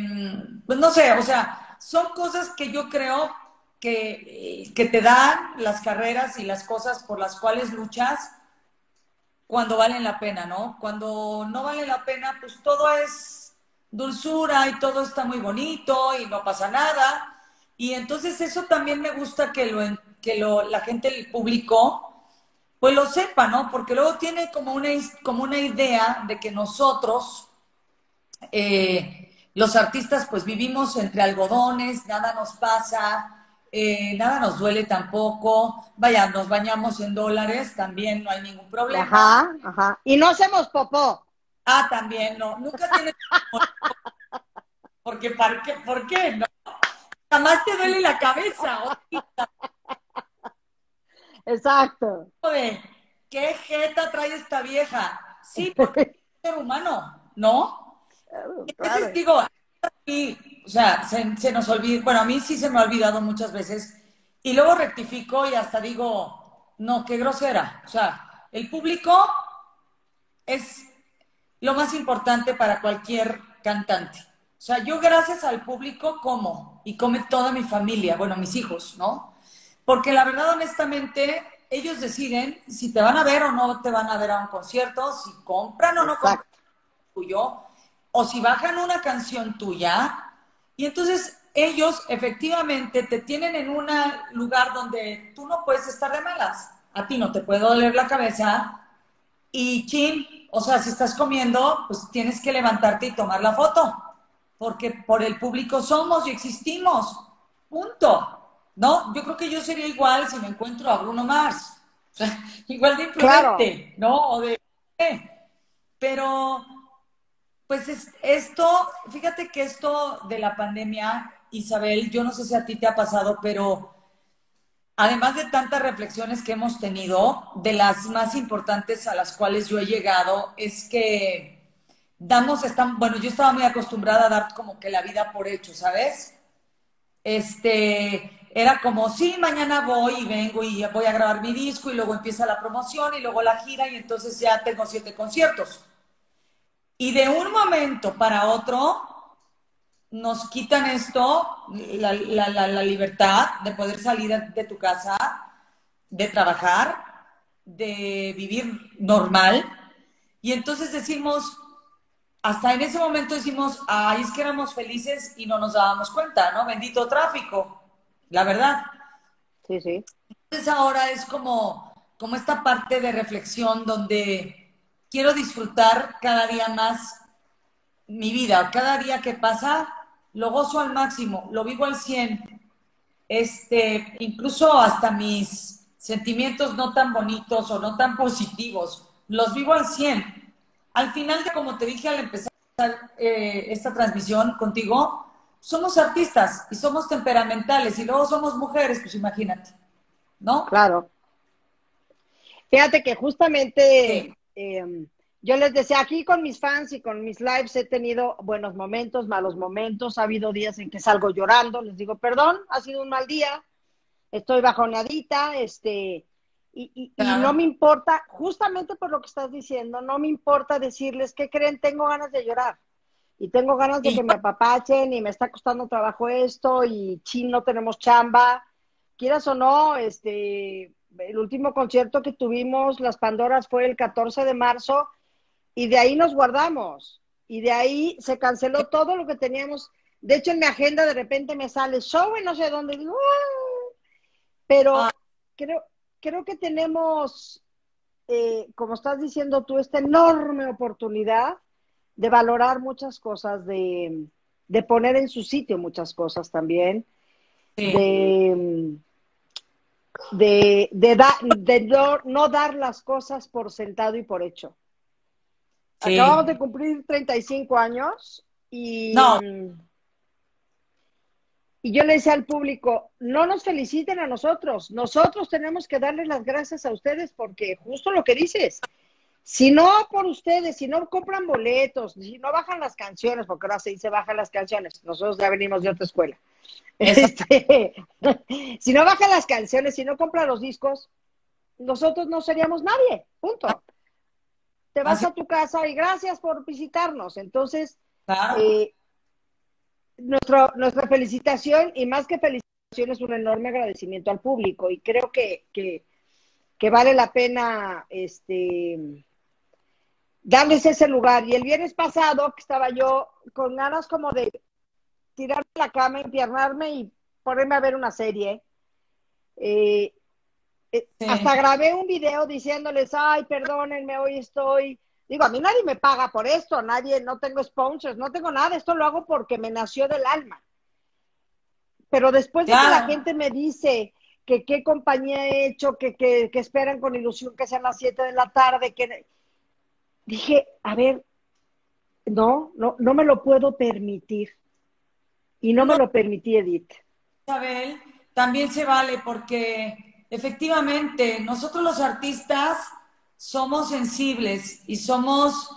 pues no sé, o sea, son cosas que yo creo que, eh, que te dan las carreras y las cosas por las cuales luchas cuando valen la pena, ¿no? Cuando no vale la pena, pues todo es dulzura y todo está muy bonito y no pasa nada. Y entonces eso también me gusta que lo, que lo, la gente, el público, pues lo sepa, ¿no? Porque luego tiene como una, como una idea de que nosotros, eh, los artistas, pues vivimos entre algodones, nada nos pasa, eh, nada nos duele tampoco. Vaya, nos bañamos en dólares, también no hay ningún problema. Ajá, ajá. Y no hacemos popó. Ah, también, no. Nunca tienes. Porque, ¿para qué? ¿por qué? No. Jamás te duele la cabeza. ahorita, Exacto. de, ¿Qué jeta trae esta vieja? Sí, porque es un ser humano, ¿no? Entonces digo, sí, o sea, se, se nos olvida, bueno, a mí sí se me ha olvidado muchas veces, y luego rectifico y hasta digo, no, qué grosera. O sea, el público es lo más importante para cualquier cantante. O sea, yo gracias al público como, y come toda mi familia, bueno, mis hijos, ¿no? Porque la verdad, honestamente, ellos deciden si te van a ver o no te van a ver a un concierto, si compran o no compran Exacto. tuyo, o si bajan una canción tuya, y entonces ellos efectivamente te tienen en un lugar donde tú no puedes estar de malas. A ti no te puede doler la cabeza, y chin, o sea, si estás comiendo, pues tienes que levantarte y tomar la foto, porque por el público somos y existimos. Punto. ¿No? Yo creo que yo sería igual si me encuentro a Bruno Mars. Igual de influente, ¿no? O de... Pero, pues es, esto, fíjate que esto de la pandemia, Isabel, yo no sé si a ti te ha pasado, pero además de tantas reflexiones que hemos tenido, de las más importantes a las cuales yo he llegado, es que damos, están, bueno, yo estaba muy acostumbrada a dar como que la vida por hecho, ¿sabes? Este, era como, sí, mañana voy y vengo y voy a grabar mi disco y luego empieza la promoción y luego la gira y entonces ya tengo siete conciertos. Y de un momento para otro nos quitan esto, la, la, la, la libertad de poder salir de, tu casa, de trabajar, de vivir normal. Y entonces decimos, hasta en ese momento decimos, ay, es que éramos felices y no nos dábamos cuenta, ¿no? Bendito tráfico, la verdad. Sí, sí. Entonces ahora es como, como esta parte de reflexión donde quiero disfrutar cada día más mi vida. Cada día que pasa, lo gozo al máximo, lo vivo al 100. Este, incluso hasta mis sentimientos no tan bonitos o no tan positivos, los vivo al 100. Al final, de como te dije al empezar eh, esta transmisión contigo, somos artistas y somos temperamentales y luego somos mujeres, pues imagínate, ¿no? Claro. Fíjate que justamente eh, yo les decía, aquí con mis fans y con mis lives he tenido buenos momentos, malos momentos, ha habido días en que salgo llorando, les digo, perdón, ha sido un mal día, estoy bajoneadita, este, y, y, y, no me importa, justamente por lo que estás diciendo, no me importa decirles qué creen, tengo ganas de llorar. Y tengo ganas de que me apapachen y me está costando trabajo esto y chin, no tenemos chamba. Quieras o no, este, el último concierto que tuvimos, Las Pandoras, fue el 14 de marzo y de ahí nos guardamos. Y de ahí se canceló todo lo que teníamos. De hecho, en mi agenda de repente me sale show y no sé dónde. Digo, pero ah. creo, creo que tenemos, eh, como estás diciendo tú, esta enorme oportunidad de valorar muchas cosas, de, de poner en su sitio muchas cosas también, sí. de, de, de, da, de no, no, dar las cosas por sentado y por hecho. Sí. Acabamos de cumplir 35 años y, no. y yo le decía al público, no nos feliciten a nosotros, nosotros tenemos que darles las gracias a ustedes porque justo lo que dices, si no por ustedes, si no compran boletos, si no bajan las canciones, porque ahora se dice bajan las canciones, nosotros ya venimos de otra escuela. Este, si no bajan las canciones, si no compran los discos, nosotros no seríamos nadie, punto. Te vas Así... a tu casa y gracias por visitarnos. Entonces, eh, nuestro, nuestra felicitación y más que felicitación es un enorme agradecimiento al público y creo que, que, que vale la pena este darles ese lugar. Y el viernes pasado, que estaba yo con ganas como de tirarme la cama, empiernarme y ponerme a ver una serie, eh, eh, sí. hasta grabé un video diciéndoles, ay, perdónenme, hoy estoy... Digo, a mí nadie me paga por esto, nadie, no tengo sponsors, no tengo nada, esto lo hago porque me nació del alma. Pero después de que la gente me dice que qué compañía he hecho, que, que, que esperan con ilusión que sean las 7 de la tarde, que dije, a ver, no, no, no me lo puedo permitir. Y no, me lo permití, Edith. Isabel, también se vale porque efectivamente nosotros los artistas somos sensibles y somos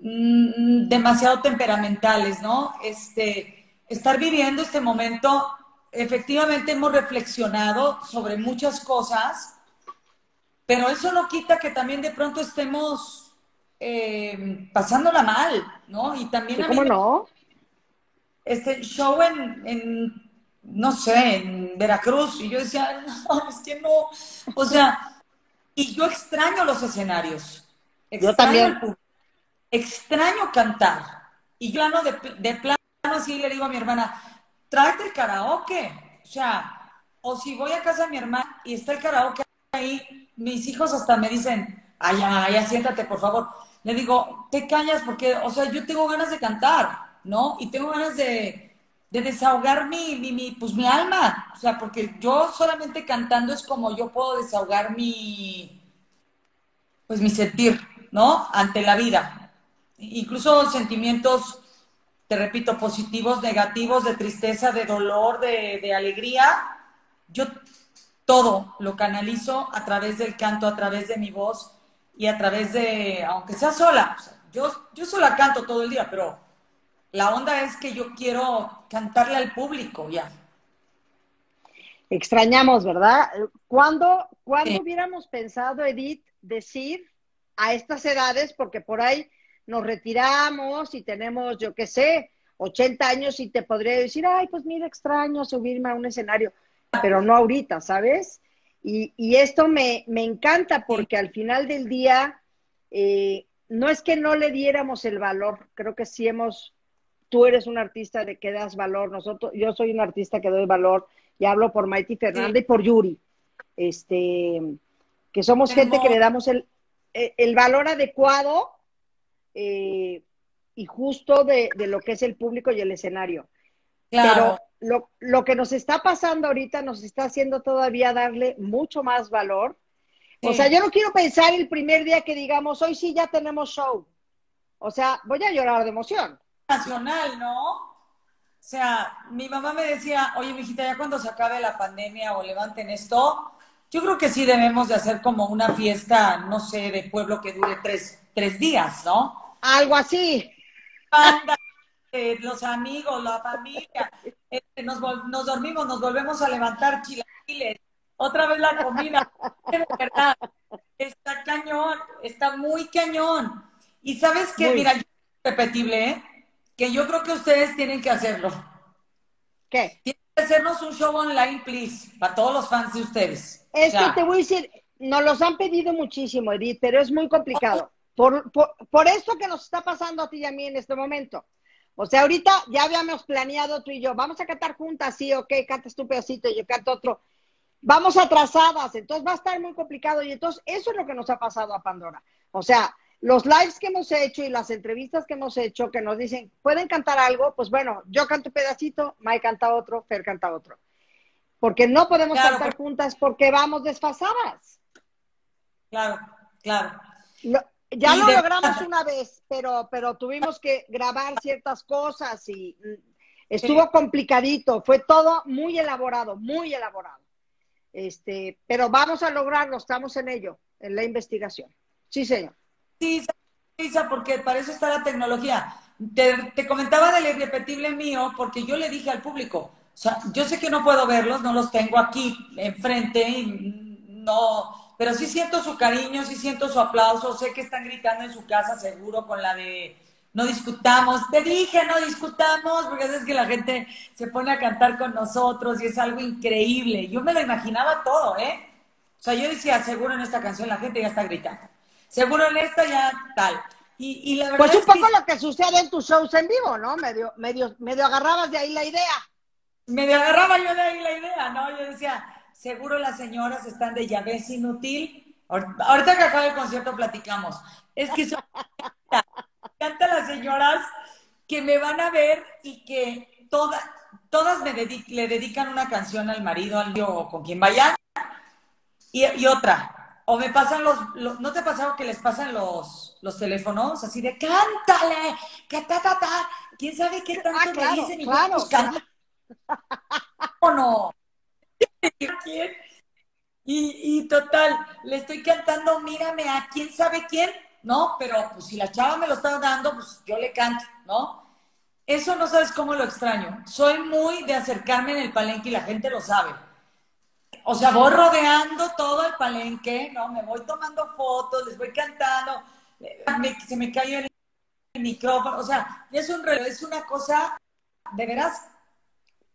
mmm, demasiado temperamentales, ¿no? Este, estar viviendo este momento, efectivamente hemos reflexionado sobre muchas cosas, pero eso no quita que también de pronto estemos eh, pasándola mal, ¿no? Y también a mí, ¿Cómo no? Este show en, en, no sé, en Veracruz, y yo decía, no, es que no, o sea, y yo extraño los escenarios. Extraño yo también. El, extraño cantar. Y yo no de, de plano así le digo a mi hermana, tráete el karaoke. O sea, o si voy a casa de mi hermana y está el karaoke ahí, mis hijos hasta me dicen, ay, ay, ya siéntate, por favor le digo, te callas porque, o sea, yo tengo ganas de cantar, ¿no? Y tengo ganas de, de desahogar mi, mi, mi, pues mi alma, o sea, porque yo solamente cantando es como yo puedo desahogar mi, pues mi sentir, ¿no? Ante la vida. Incluso sentimientos, te repito, positivos, negativos, de tristeza, de dolor, de, de alegría, yo todo lo canalizo a través del canto, a través de mi voz y a través de, aunque sea sola, yo, yo sola canto todo el día, pero la onda es que yo quiero cantarle al público ya. Extrañamos, ¿verdad? ¿Cuándo, ¿cuándo sí. hubiéramos pensado, Edith, decir a estas edades, porque por ahí nos retiramos y tenemos, yo qué sé, 80 años y te podría decir, ay, pues mira, extraño subirme a un escenario, pero no ahorita, ¿sabes? Y, y esto me, me, encanta porque al final del día, eh, no es que no le diéramos el valor, creo que sí hemos, tú eres un artista de que das valor, nosotros, yo soy un artista que doy valor, y hablo por Maiti Fernanda sí. y por Yuri, este, que somos gente que le damos el, eh, el valor adecuado eh, y justo de, de lo que es el público y el escenario. Claro. Pero lo, lo que nos está pasando ahorita nos está haciendo todavía darle mucho más valor. O sea, yo no quiero pensar el primer día que digamos, hoy sí ya tenemos show. O sea, voy a llorar de emoción. Nacional, ¿no? O sea, mi mamá me decía, oye, mijita, ya cuando se acabe la pandemia o levanten esto, yo creo que sí debemos de hacer como una fiesta, no sé, de pueblo que dure tres, tres días, ¿no? Algo así. Banda, eh, los amigos, la familia, este, nos dormimos, nos volvemos a levantar chilaquiles, otra vez la comida, de verdad, está cañón, está muy cañón. Y sabes qué, Muy. mira, yo- repetible, ¿eh? Que yo creo que ustedes tienen que hacerlo. ¿Qué? Tienen que hacernos un show online, please, para todos los fans de ustedes. Es sea, que te voy a decir, nos los han pedido muchísimo, Edith, pero es muy complicado. Por, por, por esto que nos está pasando a ti y a mí en este momento. O sea, ahorita ya habíamos planeado tú y yo, vamos a cantar juntas, sí, ok, cantas tu pedacito y yo canto otro. Vamos atrasadas, entonces va a estar muy complicado. Y entonces eso es lo que nos ha pasado a Pandora. O sea, los lives que hemos hecho y las entrevistas que hemos hecho que nos dicen, ¿pueden cantar algo? Pues bueno, yo canto un pedacito, Mike canta otro, Fer canta otro. Porque no podemos Claro, cantar porque- juntas porque vamos desfasadas. Claro, claro. Lo- ya Y lo de- logramos una vez, pero, pero tuvimos que grabar ciertas cosas y mm, estuvo complicadito. Fue todo muy elaborado, muy elaborado. Este, pero vamos a lograrlo, estamos en ello, en la investigación. Sí, señor. Sí, Isa, porque para eso está la tecnología. Te, te comentaba del irrepetible mío porque yo le dije al público, o sea, yo sé que no puedo verlos, no los tengo aquí enfrente, no, pero sí siento su cariño, sí siento su aplauso, sé que están gritando en su casa seguro con la de no discutamos, te dije no discutamos, porque es que la gente se pone a cantar con nosotros y es algo increíble. Yo me lo imaginaba todo, ¿eh? O sea, yo decía, seguro en esta canción la gente ya está gritando. Seguro en esta ya tal. Y, y la verdad Pues un es que poco lo que sucede en tus shows en vivo, ¿no? Medio, medio, medio agarrabas de ahí la idea. me agarraba yo de ahí la idea, ¿no? Yo decía, seguro las señoras están de llave es inútil. Ahor- Ahorita que acabe el concierto platicamos. Es que son... canta las señoras que me van a ver y que todas, todas me dedi- le dedican una canción al marido, al tío o con quien vayan. Y, y otra, o me pasan los, los- ¿no te ha pasado que les pasan los, los teléfonos así de cántale, que ta, ta, ta, quién sabe qué tanto Ah, claro, me dicen y claro, pues, canta. ¿O no? ¿Quién? Y, y total, le estoy cantando, mírame a quién sabe quién, ¿no? Pero pues si la chava me lo está dando, pues yo le canto, ¿no? Eso no sabes cómo lo extraño. Soy muy de acercarme en el palenque y la gente lo sabe. O sea, voy rodeando todo el palenque, ¿no? Me voy tomando fotos, les voy cantando, me- se me cayó el, micrófono, o sea, es un reloj, es una cosa, de veras,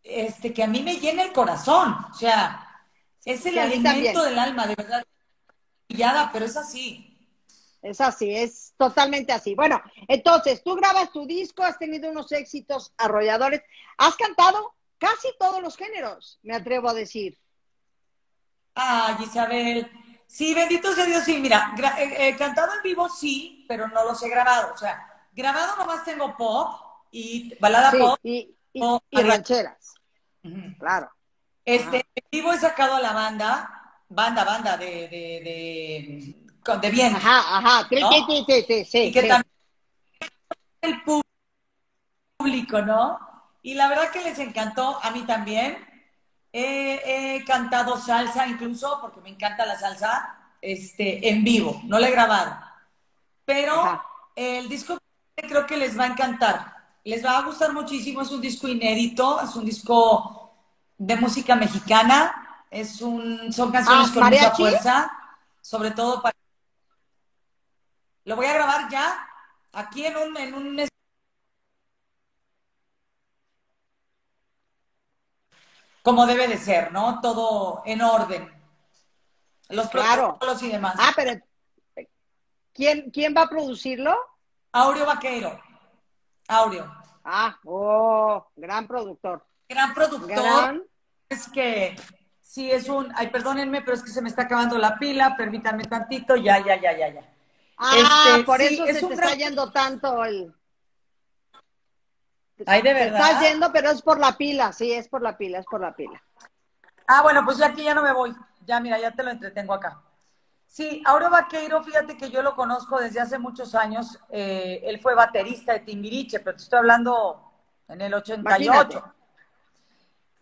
este, que a mí me llena el corazón, o sea, es el Sí, alimento del alma, de verdad, pero es así. Es así, es totalmente así. Bueno, entonces, tú grabas tu disco, has tenido unos éxitos arrolladores, has cantado casi todos los géneros, me atrevo a decir. Ay, Isabel. Sí, bendito sea Dios, sí. Mira, eh, eh, cantado en vivo sí, pero no los he grabado. O sea, grabado nomás tengo pop y balada Sí, pop. y, y- o y rancheras, claro. Este, en vivo he sacado a la banda, banda, banda de, de, de, de bien. Ajá, ajá, ¿No? sí, sí, sí, sí, sí, y que sí. también el público, ¿no? Y la verdad que les encantó, a mí también. He, he cantado salsa incluso, porque me encanta la salsa, este, en vivo, no la he grabado. Pero Ajá. el disco creo que les va a encantar. Les va a gustar muchísimo, es un disco inédito, es un disco de música mexicana, es un, son canciones Ah, con mucha fuerza, sobre todo para... Lo voy a grabar ya, aquí en un, en un como debe de ser, ¿no? Todo en orden. Los Claro. protocolos y demás. Ah, pero ¿quién, quién va a producirlo? Aureo Vaqueiro. Aureo. Ah, oh, gran productor. Gran productor. Gran. Es que sí es un. Ay, perdónenme, pero es que se me está acabando la pila. Permítanme tantito. Ya, ya, ya, ya, ya. Ah, Este, por sí, eso es se un te gran- está yendo tanto el... Ay, de verdad. estás yendo, pero es por la pila, sí, es por la pila, es por la pila. Ah, bueno, pues ya aquí ya no me voy. Ya, mira, ya te lo entretengo acá. Sí, Aureo Vaqueiro, fíjate que yo lo conozco desde hace muchos años. Eh, él fue baterista de Timbiriche, pero te estoy hablando en el 88. Imagínate.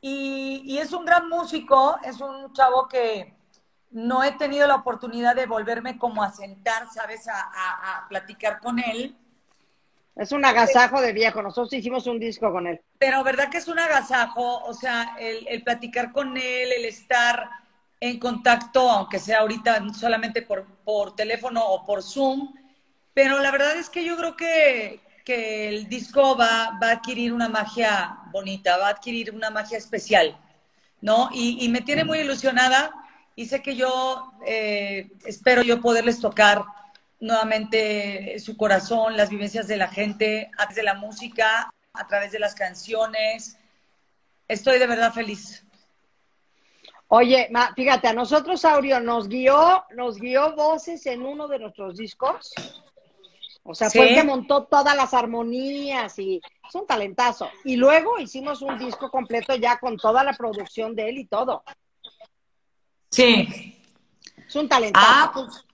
Y, y es un gran músico, es un chavo que no he tenido la oportunidad de volverme como a sentar, ¿sabes? A, a- a platicar con él. Es un agasajo de viejo. Nosotros hicimos un disco con él. Pero verdad que es un agasajo, o sea, el, el platicar con él, el estar en contacto, aunque sea ahorita solamente por, por teléfono o por Zoom, pero la verdad es que yo creo que, que el disco va, va a adquirir una magia bonita, va a adquirir una magia especial, ¿no? Y, y me tiene muy ilusionada y sé que yo eh, espero yo poderles tocar nuevamente su corazón, las vivencias de la gente, a través de la música, a través de las canciones. Estoy de verdad feliz. Oye, ma, fíjate, a nosotros Aureo nos guió, nos guió voces en uno de nuestros discos. O sea, fue el que montó todas las armonías y es un talentazo. Y luego hicimos un disco completo ya con toda la producción de él y todo. Sí. Es un talentazo. Ah, pues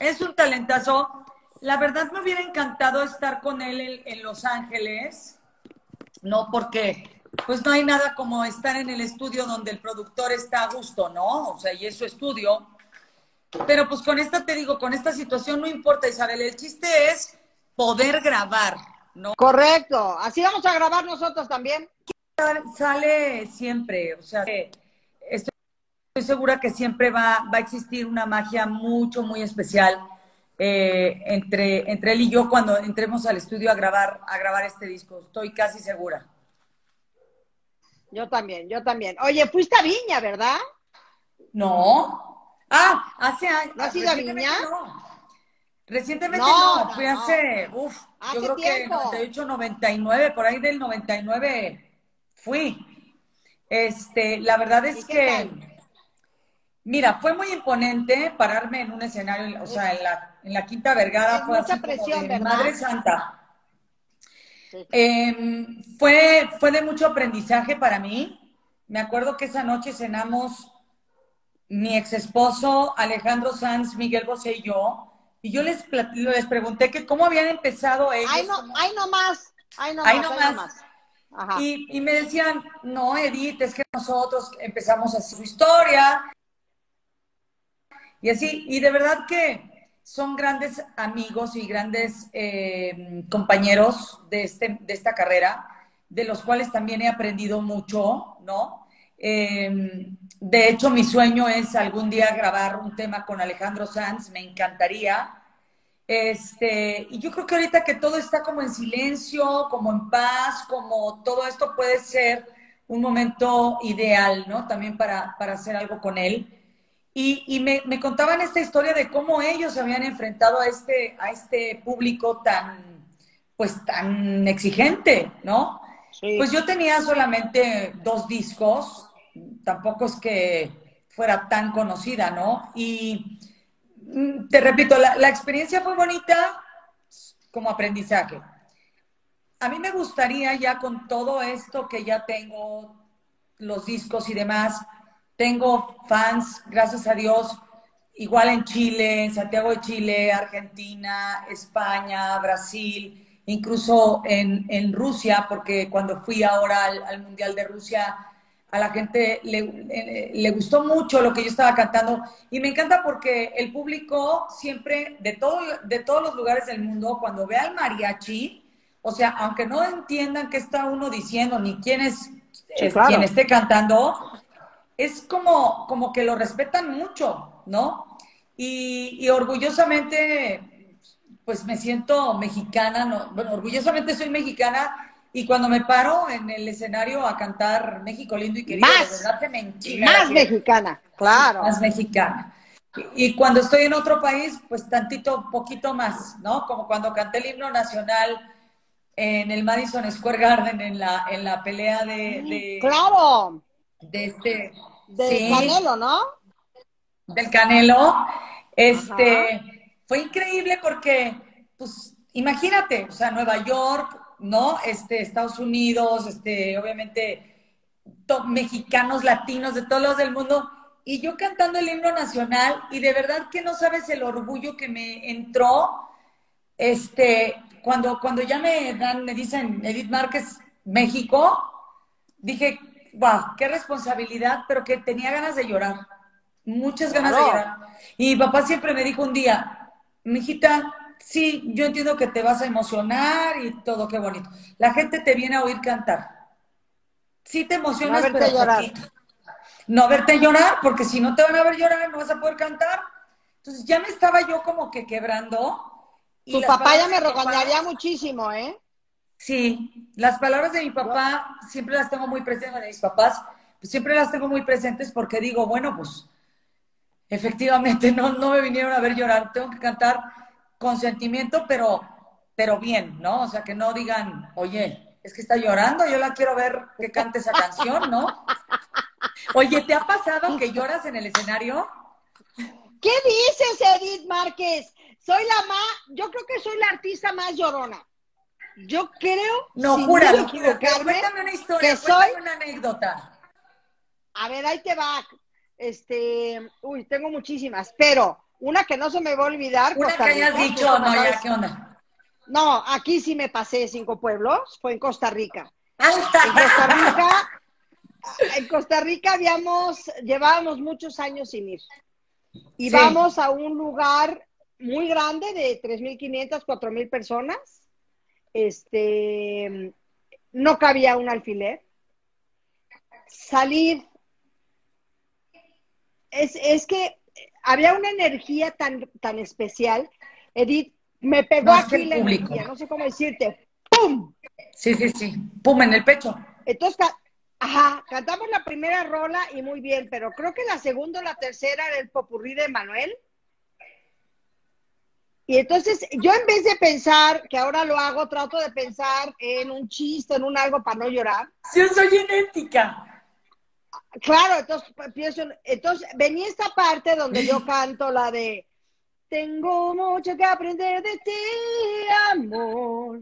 es un talentazo. La verdad me hubiera encantado estar con él en, en Los Ángeles, no porque pues no hay nada como estar en el estudio donde el productor está a gusto, ¿no? O sea, y es su estudio. Pero pues con esta, te digo, con esta situación no importa, Isabel, el chiste es poder grabar, ¿no? Correcto. Así vamos a grabar nosotros también. Sale siempre, o sea, que estoy segura que siempre va, va a existir una magia mucho, muy especial eh, entre, entre él y yo cuando entremos al estudio a grabar, a grabar este disco. Estoy casi segura. Yo también, yo también. Oye, fuiste a Viña, ¿verdad? No. Ah, hace años. ¿No has ido a Viña? No. Recientemente No, no, fui no. hace, uf, ¿Hace yo creo tiempo? que 98, 99, por ahí del 99 fui. Este, la verdad ¿Y es que, tal? Mira, fue muy imponente pararme en un escenario, o sea, en la, en la Quinta Vergara Es fue mucha así como presión, de ¿verdad? Madre Santa. Sí. Eh, fue, fue de mucho aprendizaje para mí. Me acuerdo que esa noche cenamos mi ex esposo Alejandro Sanz, Miguel Bosé y yo. Y yo les, les pregunté que cómo habían empezado ellos. Ay, no, cómo- ay, no más. Ay, no Ay, más. no ay, más. Ajá. y, y me decían, no, Edith, es que nosotros empezamos así su historia. Y así, y de verdad que son grandes amigos y grandes eh, compañeros de, este, de esta carrera, de los cuales también he aprendido mucho, ¿no? Eh, de hecho, mi sueño es algún día grabar un tema con Alejandro Sanz, me encantaría. Este, y yo creo que ahorita que todo está como en silencio, como en paz, como todo esto puede ser un momento ideal, ¿no? También para, para hacer algo con él. Y, y me, me, contaban esta historia de cómo ellos se habían enfrentado a este, a este público tan, pues tan exigente, ¿no? Sí. Pues yo tenía solamente dos discos, tampoco es que fuera tan conocida, ¿no? Y mm, te repito, la, la experiencia fue bonita como aprendizaje. A mí me gustaría ya con todo esto que ya tengo, los discos y demás, tengo fans, gracias a Dios, igual en Chile, en Santiago de Chile, Argentina, España, Brasil, incluso en, en Rusia, porque cuando fui ahora al, al, Mundial de Rusia, a la gente le, le, gustó mucho lo que yo estaba cantando y me encanta porque el público siempre, de, todo, de todos los lugares del mundo, cuando ve al mariachi, o sea, aunque no entiendan qué está uno diciendo ni quién es, sí, claro. quien esté cantando, es como, como que lo respetan mucho, ¿no? Y, y, orgullosamente, pues me siento mexicana, ¿no? bueno, orgullosamente soy mexicana y cuando me paro en el escenario a cantar México lindo y querido, más, de verdad se me enchina. Más mexicana, claro. Más mexicana. Y, y, cuando estoy en otro país, pues tantito, poquito más, ¿no? Como cuando canté el himno nacional en el Madison Square Garden en la, en la pelea de, de claro de este del sí, Canelo, ¿no? Del Canelo. Este Ajá. fue increíble porque, pues, imagínate, o sea, Nueva York, ¿no? Este, Estados Unidos, este, obviamente, mexicanos, latinos, de todos lados del mundo, y yo cantando el himno nacional, y de verdad que no sabes el orgullo que me entró, este, cuando, cuando ya me dan, me dicen Edith Márquez, México, dije, wow, qué responsabilidad, pero que tenía ganas de llorar, muchas ganas de llorar. Y papá siempre me dijo un día, mijita, sí, yo entiendo que te vas a emocionar y todo, qué bonito. La gente te viene a oír cantar. Sí te emocionas, No pero llorar. poquito. No verte llorar, porque si no te van a ver llorar, no vas a poder cantar. Entonces ya me estaba yo como que quebrando. y Tu papá ya me regañaría muchísimo, ¿eh? Sí, las palabras de mi papá siempre las tengo muy presentes, de mis papás, pues siempre las tengo muy presentes porque digo, bueno, pues efectivamente no, no me vinieron a ver llorar, tengo que cantar con sentimiento, pero, pero bien, ¿no? O sea, que no digan, oye, es que está llorando, yo la quiero ver que cante esa canción, ¿no? Oye, ¿te ha pasado que lloras en el escenario? ¿Qué dices, Edith Márquez? Soy la más, yo creo que soy la artista más llorona. Yo creo, No, júralo, Cuéntame una historia, que soy- una anécdota. A ver, ahí te va. Este, uy, tengo muchísimas, pero una que no se me va a olvidar. Una Costa que hayas Rica, dicho, no, ya, sabes- ¿qué onda? No, aquí sí me pasé cinco pueblos, fue en Costa Rica. En. Costa Rica, en Costa Rica habíamos, llevábamos muchos años sin ir. Y Sí. vamos a un lugar muy grande de 3.500, 4.000 personas. Este, no cabía un alfiler. Salir. Es, es que había una energía tan, tan especial. Edith, me pegó No, aquí la público. energía, no sé cómo decirte. ¡Pum! Sí, sí, sí. Pum, en el pecho. Entonces, ajá, cantamos la primera rola y muy bien, pero creo que la segunda o la tercera era el popurrí de Manuel. Y entonces, yo en vez de pensar, que ahora lo hago, trato de pensar en un chiste, en un algo para no llorar. Yo soy genética. Claro, entonces pues, pienso, entonces venía esta parte donde yo canto la de Tengo mucho que aprender de ti, amor.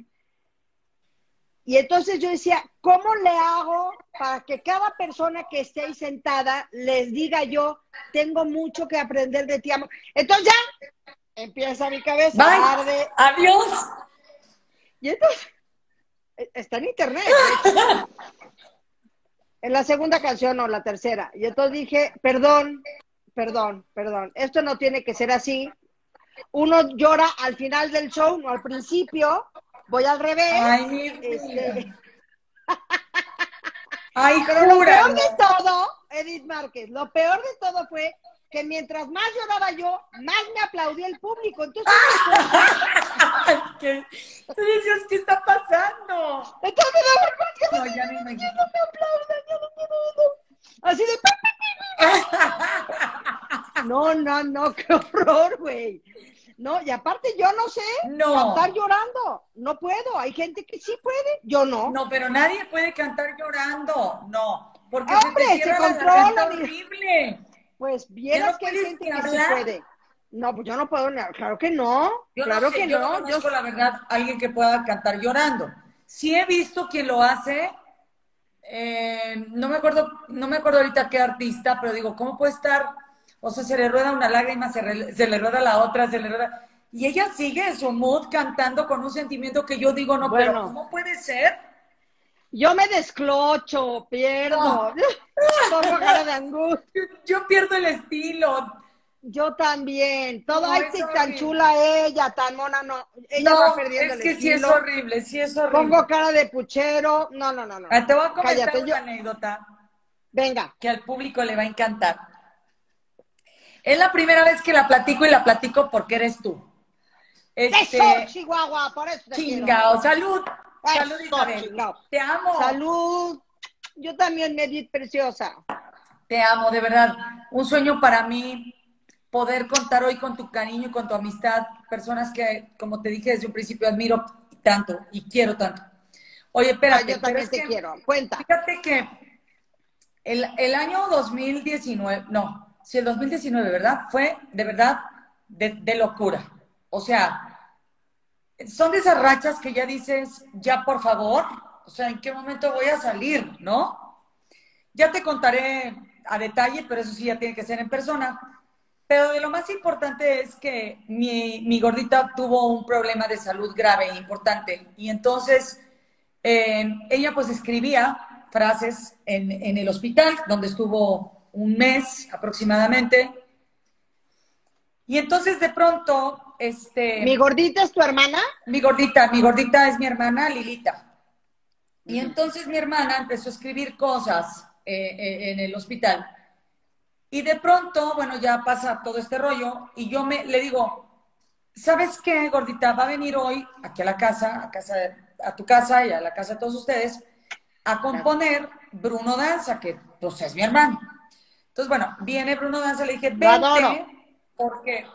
Y entonces yo decía, ¿cómo le hago para que cada persona que esté ahí sentada les diga yo, tengo mucho que aprender de ti, amor? Entonces ya empieza mi cabeza Bye. arde. Adiós. Y entonces, eh, está en internet. En la segunda canción o la tercera. Y entonces dije, perdón, perdón, perdón. Esto no tiene que ser así. Uno llora al final del show, no al principio. Voy al revés. Ay, Este. Ay, pero lo peor de todo, Edith Márquez, lo peor de todo fue que mientras más lloraba yo, más me aplaudía el público. Entonces, que- Tú decías, ¿qué está pasando? entonces me daba. No, ya me imagino. no me aplaudan, ya no quiero. Así de... No, no, no, qué horror, güey. No, y aparte yo no sé No. cantar llorando. No puedo. Hay gente que sí puede, yo no. No, pero nadie puede cantar llorando. No, porque Hombre, se te se cierra la garganta horrible. Pues vieras no que hay gente que sí puede. No, pues yo no puedo, claro que no. Yo claro no sé, que yo no. no Yo, la verdad, alguien que pueda cantar llorando. Sí he visto quien lo hace. eh, no me acuerdo, no me acuerdo ahorita qué artista, pero digo, ¿cómo puede estar? O sea, se le rueda una lágrima, se, re- se le rueda la otra, se le rueda. Y ella sigue en su mood cantando con un sentimiento que yo digo, no, pero Bueno. ¿cómo puede ser? Yo me desclocho, pierdo. Pongo cara de angustia. Yo, yo pierdo el estilo. Yo también. Todo No, ay, sí, tan chula ella, tan mona, no. Ella va No, perdiendo es el que sí es horrible, sí es horrible. Pongo cara de puchero. No, no, no, no. Ah, te voy a comentar Cállate, una yo- anécdota. Venga. que al público le va a encantar. Es la primera vez que la platico y la platico porque eres tú. Este, Eso, Chihuahua, por eso te chingao, quiero. salud, salud Isabel. chingao. Te amo, Salud. Yo también, Edith Preciosa. te amo, de verdad. Un sueño para mí poder contar hoy con tu cariño y con tu amistad, personas que, como te dije desde un principio, admiro tanto y quiero tanto. Oye, Ah, espérate, yo también es te que- quiero. Cuenta. Fíjate que el, el año 2019, no, sí, el 2019, ¿verdad? Fue de verdad de, de locura. O sea, son de esas rachas que ya dices, ya por favor, o sea, ¿en qué momento voy a salir, no? Ya te contaré a detalle, pero eso sí ya tiene que ser en persona. Pero de lo más importante es que mi, mi gordita tuvo un problema de salud grave e importante. Y entonces eh, ella pues escribía frases en, en el hospital, donde estuvo un mes aproximadamente. Y entonces de pronto, este... ¿Mi gordita es tu hermana? Mi gordita, mi gordita es mi hermana Lilita. Y entonces mi hermana empezó a escribir cosas eh, eh, en el hospital. Y de pronto, bueno, ya pasa todo este rollo y yo me le digo, ¿sabes qué, gordita? Va a venir hoy aquí a la casa, a casa, a tu casa y a la casa de todos ustedes, a componer Bruno Danza, que pues es mi hermano. Entonces, bueno, viene Bruno Danza, le dije, vente, porque,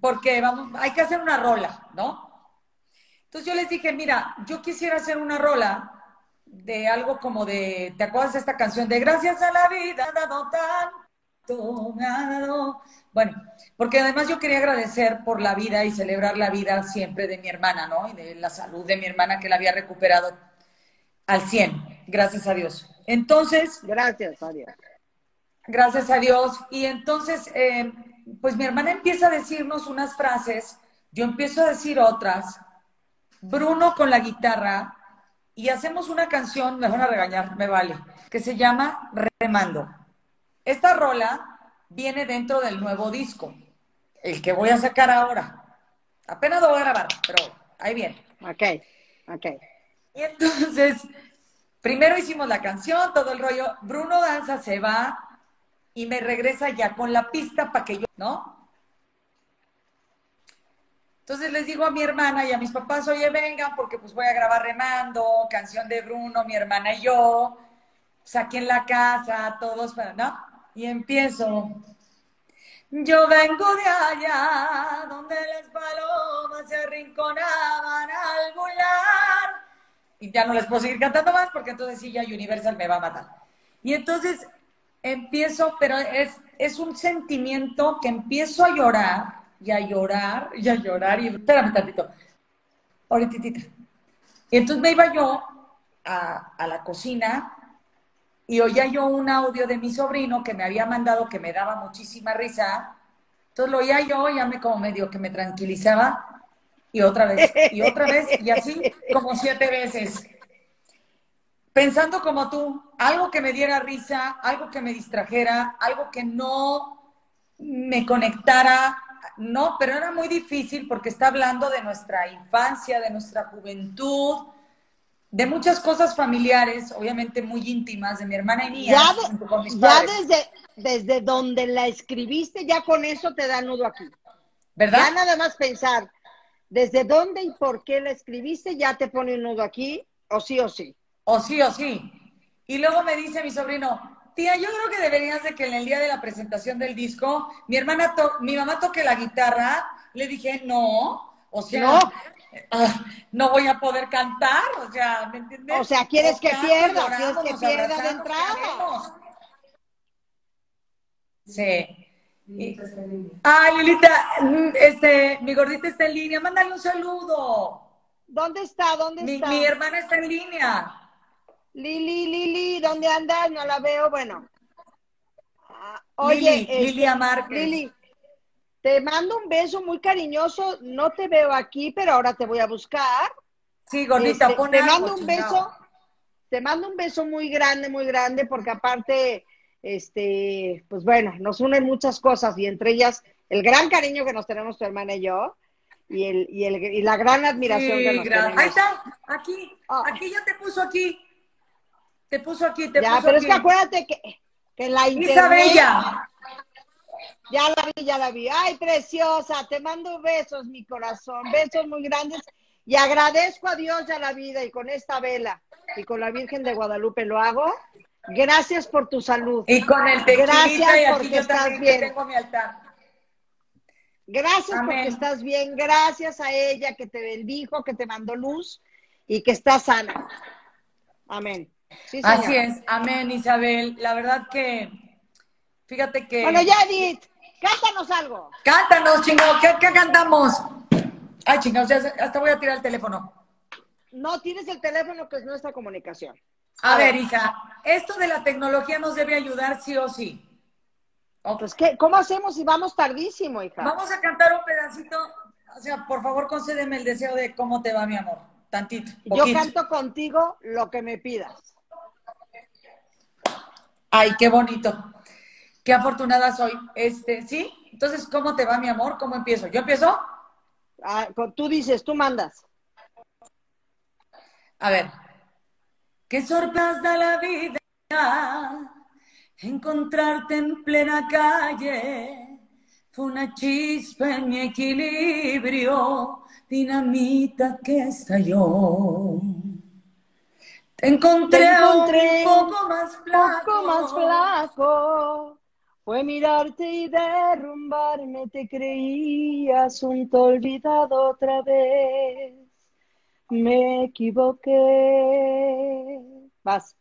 porque vamos, hay que hacer una rola, ¿no? Entonces yo les dije, mira, yo quisiera hacer una rola de algo como de, ¿te acuerdas de esta canción de Gracias a la vida, dado tanto, me ha dado? Bueno, porque además yo quería agradecer por la vida y celebrar la vida siempre de mi hermana, ¿no? Y de la salud de mi hermana que la había recuperado al 100, gracias a Dios. Entonces, Gracias, Adiós. Gracias a Dios. Y entonces, eh, pues mi hermana empieza a decirnos unas frases, yo empiezo a decir otras, Bruno con la guitarra, y hacemos una canción, me van a regañar, me vale, que se llama Remando. Esta rola viene dentro del nuevo disco, el que voy a sacar ahora. Apenas lo voy a grabar, pero ahí viene. Ok, ok. Y entonces, primero hicimos la canción, todo el rollo. Bruno Danza se va y me regresa ya con la pista para que yo, ¿no? Entonces les digo a mi hermana y a mis papás, oye, vengan, porque pues voy a grabar remando, canción de Bruno, mi hermana y yo, pues aquí en la casa, todos, ¿no? Y empiezo. Yo vengo de allá, donde las palomas se arrinconaban al volar. Y ya no les puedo seguir cantando más porque entonces sí, ya Universal me va a matar. Y entonces empiezo, pero es, es un sentimiento que empiezo a llorar y a llorar y a llorar. Y espérame tantito, ahorita. Y entonces me iba yo a, a la cocina y oía yo un audio de mi sobrino que me había mandado que me daba muchísima risa. Entonces lo oía yo, ya me como medio que me tranquilizaba y otra vez, y otra vez, y así como siete veces. Pensando como tú, algo que me diera risa, algo que me distrajera, algo que no me conectara, no, pero era muy difícil porque está hablando de nuestra infancia, de nuestra juventud, de muchas cosas familiares, obviamente muy íntimas, de mi hermana y mías, Ya, de- junto con mis ya desde, desde donde la escribiste, ya con eso te da nudo aquí. ¿Verdad? Ya nada más pensar desde dónde y por qué la escribiste, ya te pone un nudo aquí, o sí o sí. O sí, o sí. Y luego me dice mi sobrino, tía, yo creo que deberías de que en el día de la presentación del disco, mi hermana, to mi mamá toque la guitarra. Le dije, no, o sea, No. ah, no voy a poder cantar, o sea, ¿me entiendes? O sea, ¿quieres que pierda? ¿Quieres que pierda de entrada? Sí. Y- Ay, Lilita, este, mi gordita está en línea, mándale un saludo. ¿Dónde está? ¿Dónde Mi, está? mi hermana está en línea. Lili, Lili, ¿dónde andas? No la veo, bueno. Ah, Oye, Lili, Lilia Márquez. Lili, te mando un beso muy cariñoso. No te veo aquí, pero ahora te voy a buscar. Sí, gordita, Este, te algo, mando un chingado. beso, te mando un beso muy grande, muy grande, porque aparte, este, pues bueno, nos unen muchas cosas y entre ellas el gran cariño que nos tenemos tu hermana y yo y el y, el, y la gran admiración Sí, que nos gra- tenemos. Ahí está, aquí, Ah. aquí ya te puso aquí. Te puso aquí, te Ya, puso pero aquí. es que acuérdate que, que la internet Isabella. Ya la vi, ya la vi. Ay, preciosa, te mando besos, mi corazón, besos muy grandes. Y agradezco a Dios y a la vida y con esta vela y con la Virgen de Guadalupe lo hago. Gracias por tu salud. Y con el Gracias y porque yo estás bien. tengo mi altar. Gracias Amén. porque estás bien. Gracias a ella que te bendijo, que te mandó luz y que estás sana. Amén. Sí. Así es, amén, Isabel. La verdad que, fíjate que... Bueno, ya, Edith, cántanos algo. Cántanos, chingo, ¿qué, qué cantamos? Ay, chingados, hasta voy a tirar el teléfono. No tienes el teléfono que es nuestra comunicación. A ver, hija, esto de la tecnología nos debe ayudar sí o sí. Ok. Pues, ¿qué? ¿cómo hacemos si vamos tardísimo, hija? Vamos a cantar un pedacito. O sea, por favor, concédeme el deseo de cómo te va, mi amor. Tantito. Yo canto contigo lo que me pidas. Ay, qué bonito. Qué afortunada soy. Este, ¿sí? Entonces, ¿cómo te va, mi amor? ¿Cómo empiezo? ¿Yo empiezo? Ah, tú dices, tú mandas. A ver. Qué sorpresas da la vida encontrarte en plena calle. Fue una chispa en mi equilibrio, dinamita que estalló. Te encontré, Te encontré un poco más flaco. Poco más flaco. Fue mirarte y derrumbarme, te creí asunto olvidado otra vez. Me equivoqué. Vas.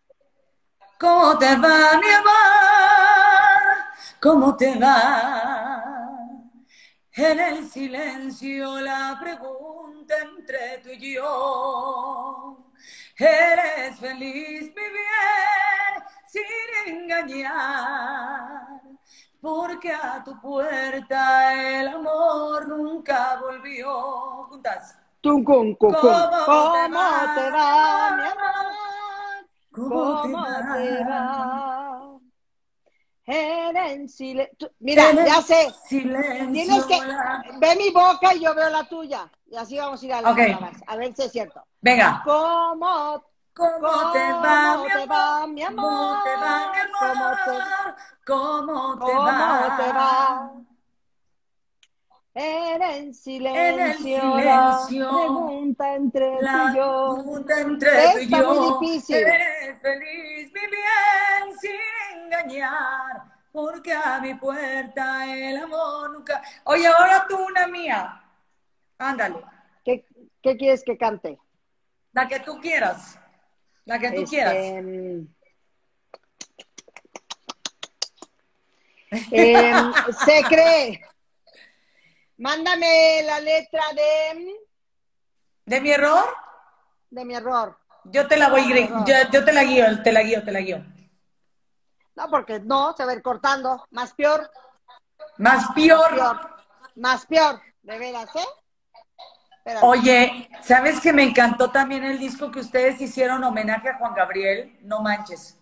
¿Cómo te va, mi amor? ¿Cómo te va? En el silencio la pregunta entre tú y yo. ¿Eres feliz, mi bien, sin engañar? Porque a tu puerta el amor nunca volvió. Juntas. Cum, cum. ¿Cómo te ¿Cómo va, te va, mi amor? ¿Cómo te ¿Cómo va? te va? En silencio. Mira, En ya sé. Silencio. Tienes que. Ve mi boca y yo veo la tuya. Y así vamos a ir a las Ok. palabras. A ver si es cierto. Venga. ¿Cómo ¿Cómo te va, ¿Cómo mi te amor? va, mi amor? ¿Cómo te va, mi ¿Cómo amor? te- ¿Cómo te ¿Cómo va? te va? Era en silencio, En el silencio, la pregunta entre La tú y yo. pregunta entre tú y Está yo. muy difícil. Eres feliz, mi bien, sin engañar. Porque a mi puerta el amor nunca. Oye, ahora tú una mía. Ándale. ¿Qué, qué quieres que cante? La que tú quieras. La que tú Este, quieras. mm, em, se cree. Mándame la letra de, ¿De mi error? de mi error. Yo te la voy, yo, yo te la guío, te la guío, te la guío. No, porque no, se va a ir cortando. Más peor, Más peor. peor. Más peor, de veras, ¿eh? Oye, ¿sabes que me encantó también el disco que ustedes hicieron homenaje a Juan Gabriel? No manches.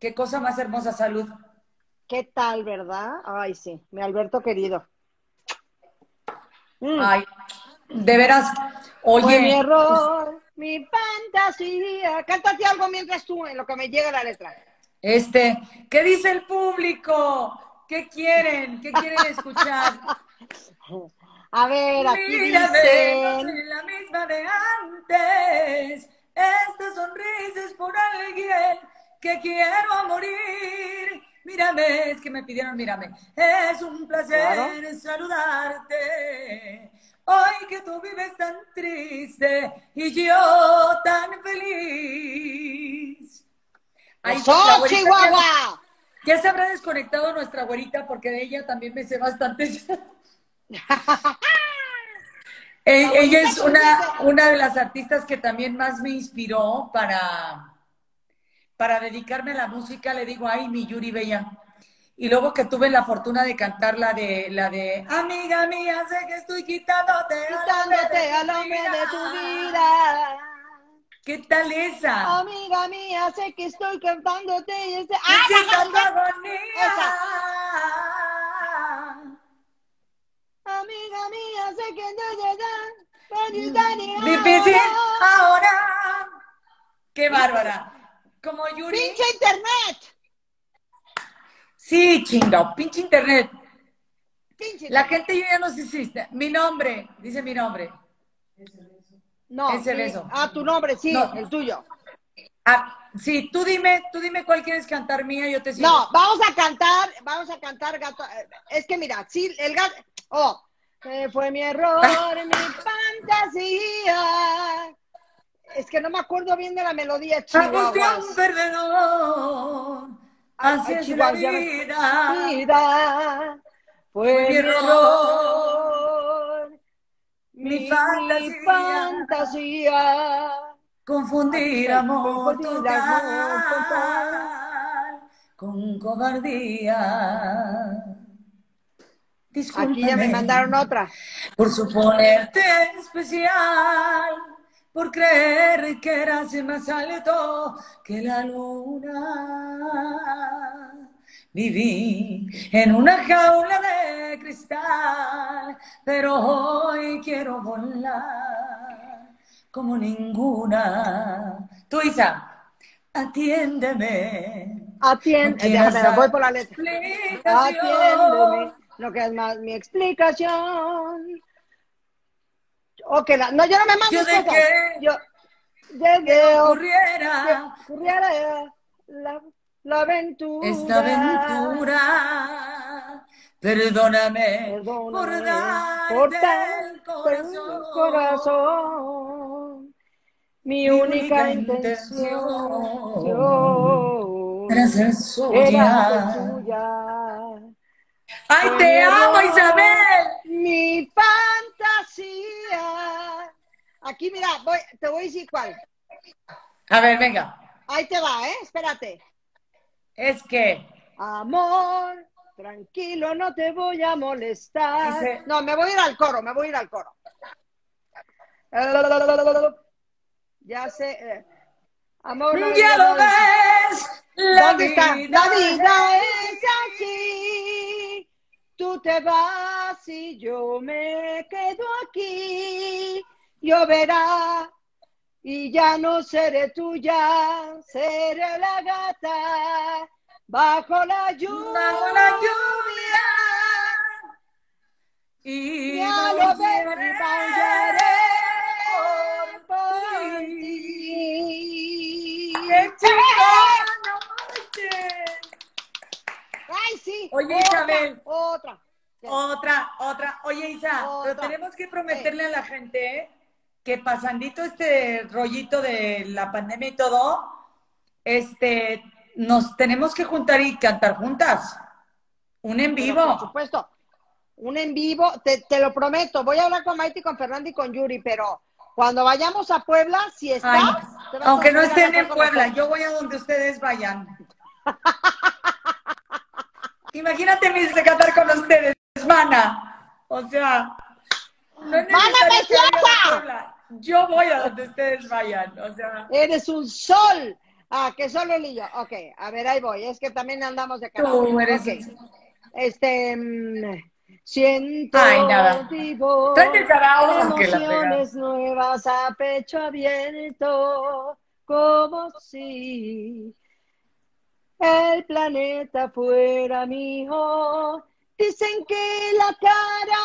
Qué cosa más hermosa, salud. ¿Qué tal, verdad? Ay, sí, mi Alberto querido. Mm, Ay, de veras. Fue mi Oye, error, mi fantasía. Cántate algo mientras tú, en lo que me llega la letra. este, ¿qué dice el público? ¿Qué quieren? ¿Qué quieren escuchar? A ver, aquí Mírame, no dicen. soy la misma de antes. Esta sonrisa es por alguien que quiero a morir. Mírame, es que me pidieron, mírame. Es un placer Claro. saludarte. Hoy que tú vives tan triste y yo tan feliz. Ay, ¡Eso, la güerita Chihuahua! Ya, ya se habrá desconectado nuestra güerita porque de ella también me sé bastante. Eh, La ella es una, una de las artistas que también más me inspiró para, para dedicarme a la música. Le digo, ay, mi Yuri Bella. Y luego que tuve la fortuna de cantar la de, la de Amiga mía, sé que estoy quitándote, Quitándote al hombre de tu vida. ¿Qué tal esa? Amiga mía, sé que estoy cantándote y este... ¡Ah, baja, baja! agonía. Amiga mía, sé que no te dan. Difícil ahora. Qué bárbara. Como Yuri. ¡Pinche internet! Sí, chingao, pinche internet. ¡Pinche La internet! gente yo ya no sé si Mi nombre, dice mi nombre. No, ese sí. beso. Ah, tu nombre, sí, No. el tuyo. Ah, sí, tú dime, tú dime cuál quieres cantar mía, yo te sigo. No, vamos a cantar, vamos a cantar gato. eh, Es que mira, sí, el gato. Oh, fue mi error, mi fantasía. Es que no me acuerdo bien de la melodía, Ojos de un Chihuahuas. perdedor, así Ay, es la vida. Vida, fue mi error. mi fantasía. fantasía. Confundir amor Confundir total amor total. con cobardía. Discúlpame Aquí ya me mandaron otra. por suponerte especial, por creer que eras más alto que la luna. Viví en una jaula de cristal, pero hoy quiero volar como ninguna. Tú, Isa, atiéndeme. Atiende, No quieras déjame, voy por la letra. Atiéndeme, lo que es más mi explicación. Ok, la- no, yo no me mando Yo de qué Yo, de Que que ocurriera ocurriera la, la aventura. esta aventura. Perdóname, por Perdóname darte por el corazón. corazón. Mi, Mi única, única intención Era ser suya. ¡Ay, te amo, Isabel! Mi fantasía. Aquí, mira, voy, te voy a decir cuál. A ver, venga. Ahí te va, ¿eh? Espérate. Es que Amor, tranquilo, no te voy a molestar. No, me voy a ir al coro, me voy a ir al coro. Ya sé. eh, Amor, no ya lo ves. La ¿Dónde está? La vida es así. Tú te vas y yo me quedo aquí. Lloverá y ya no seré tuya, seré la gata bajo la lluvia. bajo la lluvia. Y Ya lo maullaré por ti. ti. ¡Qué chingón! ¡No manches! Ay, sí. Oye, otra, Isabel. Otra. Otra, otra. Oye, Isa, Otra. pero tenemos que prometerle a la gente que pasandito este rollito de la pandemia y todo, este, nos tenemos que juntar y cantar juntas. Un en Pero, vivo. por supuesto. Un en vivo, te, te lo prometo. Voy a hablar con Maite, con Fernando y con Yuri, pero cuando vayamos a Puebla, si estás. Ay, te vas a aunque no estén en Puebla, yo voy a donde ustedes vayan. Imagínate mis de cantar con ustedes, mana. O sea, no es ¡Mana preciosa! Yo voy a donde ustedes vayan. O sea, Eres un sol. Ah, que solo el yo. Ok, a ver, ahí voy. Es que también andamos de karaoke. tú eres. Ok. Este. mm, siento Ay, nada. vivo. El Emociones nuevas a pecho abierto. Como si el planeta fuera mío. Dicen que la cara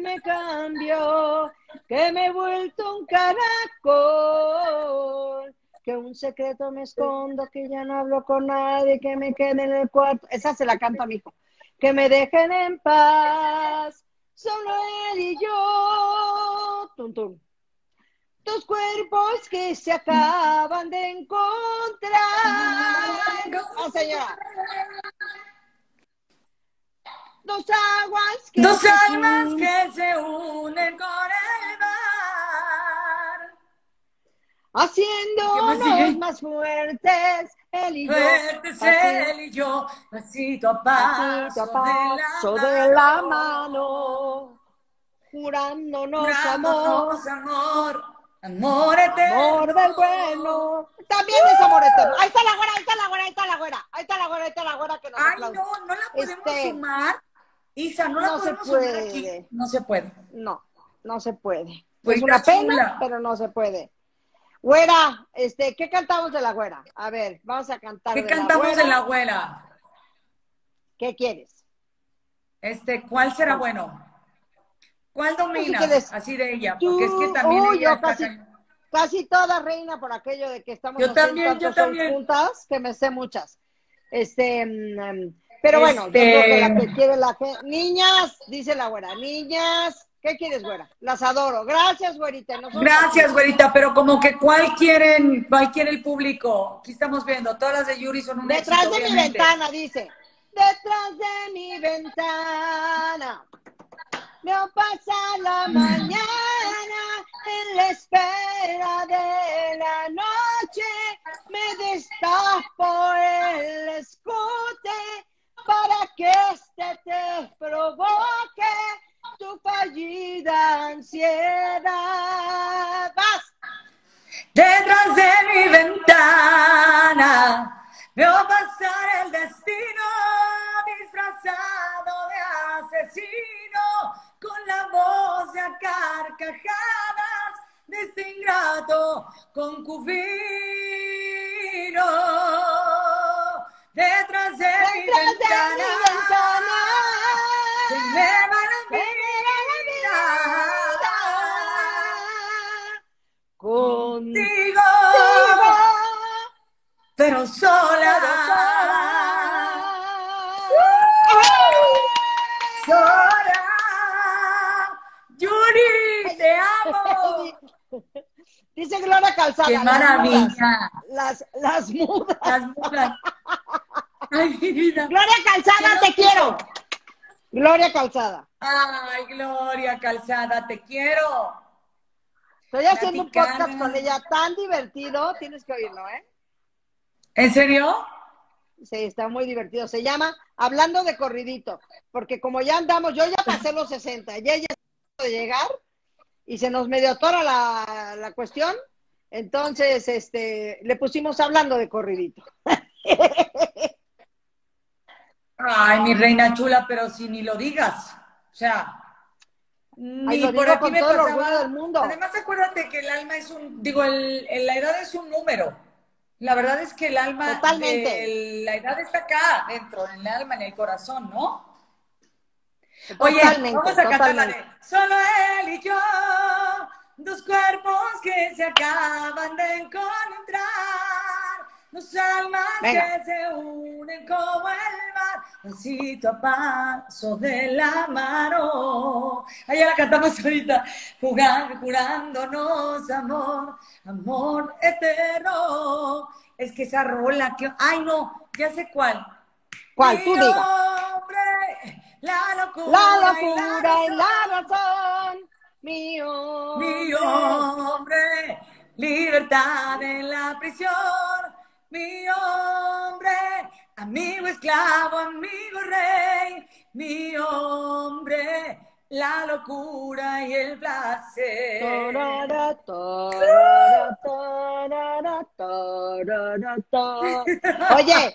me cambió, que me he vuelto un caracol, que un secreto me escondo, que ya no hablo con nadie, que me quede en el cuarto. Esa se la canto a mi hijo. Que me dejen en paz, solo él y yo. Tum, tum. Dos cuerpos que se acaban de encontrar. Ah, señora. Dos aguas que Dos almas unen. que se unen con el mar. Haciéndonos ¿Qué más fuertes, él y yo. Fuertes así, él y yo, pasito a paso, pasito a paso de de la mano, mano, jurándonos amor, jurándonos amor, amor eterno. amor del bueno. También es amor eterno. Ahí está la güera, ahí está la güera, ahí está la güera, ahí está la güera, ahí está la güera que nos Ay, aplaude. no, no la podemos Este, sumar. Isa, no la no se puede. aquí. No se puede. No, no se puede. Pues es una pena, chula. pero no se puede. Güera, este, ¿qué cantamos de la güera? A ver, vamos a cantar ¿Qué de la cantamos güera. en la abuela? ¿Qué quieres? Este, ¿cuál será bueno? ¿Cuál quieres. Así de ella, Tú, porque es que también ella yo casi, casi toda reina por aquello de que estamos Yo también, yo también. juntas, que me sé muchas. Este, mm, pero bueno, yo Este- creo que la que quiere la gente. Niñas, dice la güera, niñas, ¿qué quieres, güera? Las adoro. Gracias, güerita. Nosotros- Gracias, güerita, pero como que cuál quieren, cuál quiere el público. Aquí estamos viendo, todas las de Yuri son un Detrás éxito, de mi obviamente. ventana, dice. Detrás de mi ventana. Veo pasar la mañana. de la noche me destapo el escote para que este te provoque tu fallida ansiedad. ¡Vas! Detrás de mi ventana veo pasar el destino disfrazado de asesino con la voz de carcajadas de este ingrato concubino. Detrás de mi de ventana mi ventana se me va la vida. Contigo. Contigo, pero sola. Sola. Yuri, te amo. Dice Gloria Calzada. Qué maravilla. Las, las mudas. Las mudas. Ay, mi vida. Gloria Calzada, te quiero. Gloria Calzada. Ay, Gloria Calzada, te quiero. Estoy haciendo un podcast con ella tan divertido. Tienes que oírlo, ¿eh? ¿En serio? Sí, está muy divertido. Se llama Hablando de Corridito. Porque como ya andamos, yo ya pasé los 60, ya ella está de llegar y se nos medio atora la, la cuestión. Entonces, este, le pusimos Hablando de Corridito. Ay, mi reina chula, pero si ni lo digas. O sea, ni Ay, por aquí me pasaba. del mundo. Además, acuérdate que el alma es un, digo, el, el- la edad es un número. La verdad es que el alma, Totalmente. el- la edad está acá, dentro, en el alma, en el corazón, ¿no? Oye, Totalmente, vamos a cantar la de. Solo él y yo, dos cuerpos que se acaban de encontrar, dos almas Venga. que se unen como el mar, pasito a paso de la mano. Ahí la cantamos ahorita, jugando, jurándonos amor, amor eterno. Es que esa rola que, ay no, ya sé cuál. ¿Cuál? Tú Mi diga. hombre, la locura, La y locura y la razón. Mi hombre. Mi hombre, libertad en la prisión. Mi hombre, amigo esclavo, amigo rey. Mi hombre, la locura y el placer. Oye,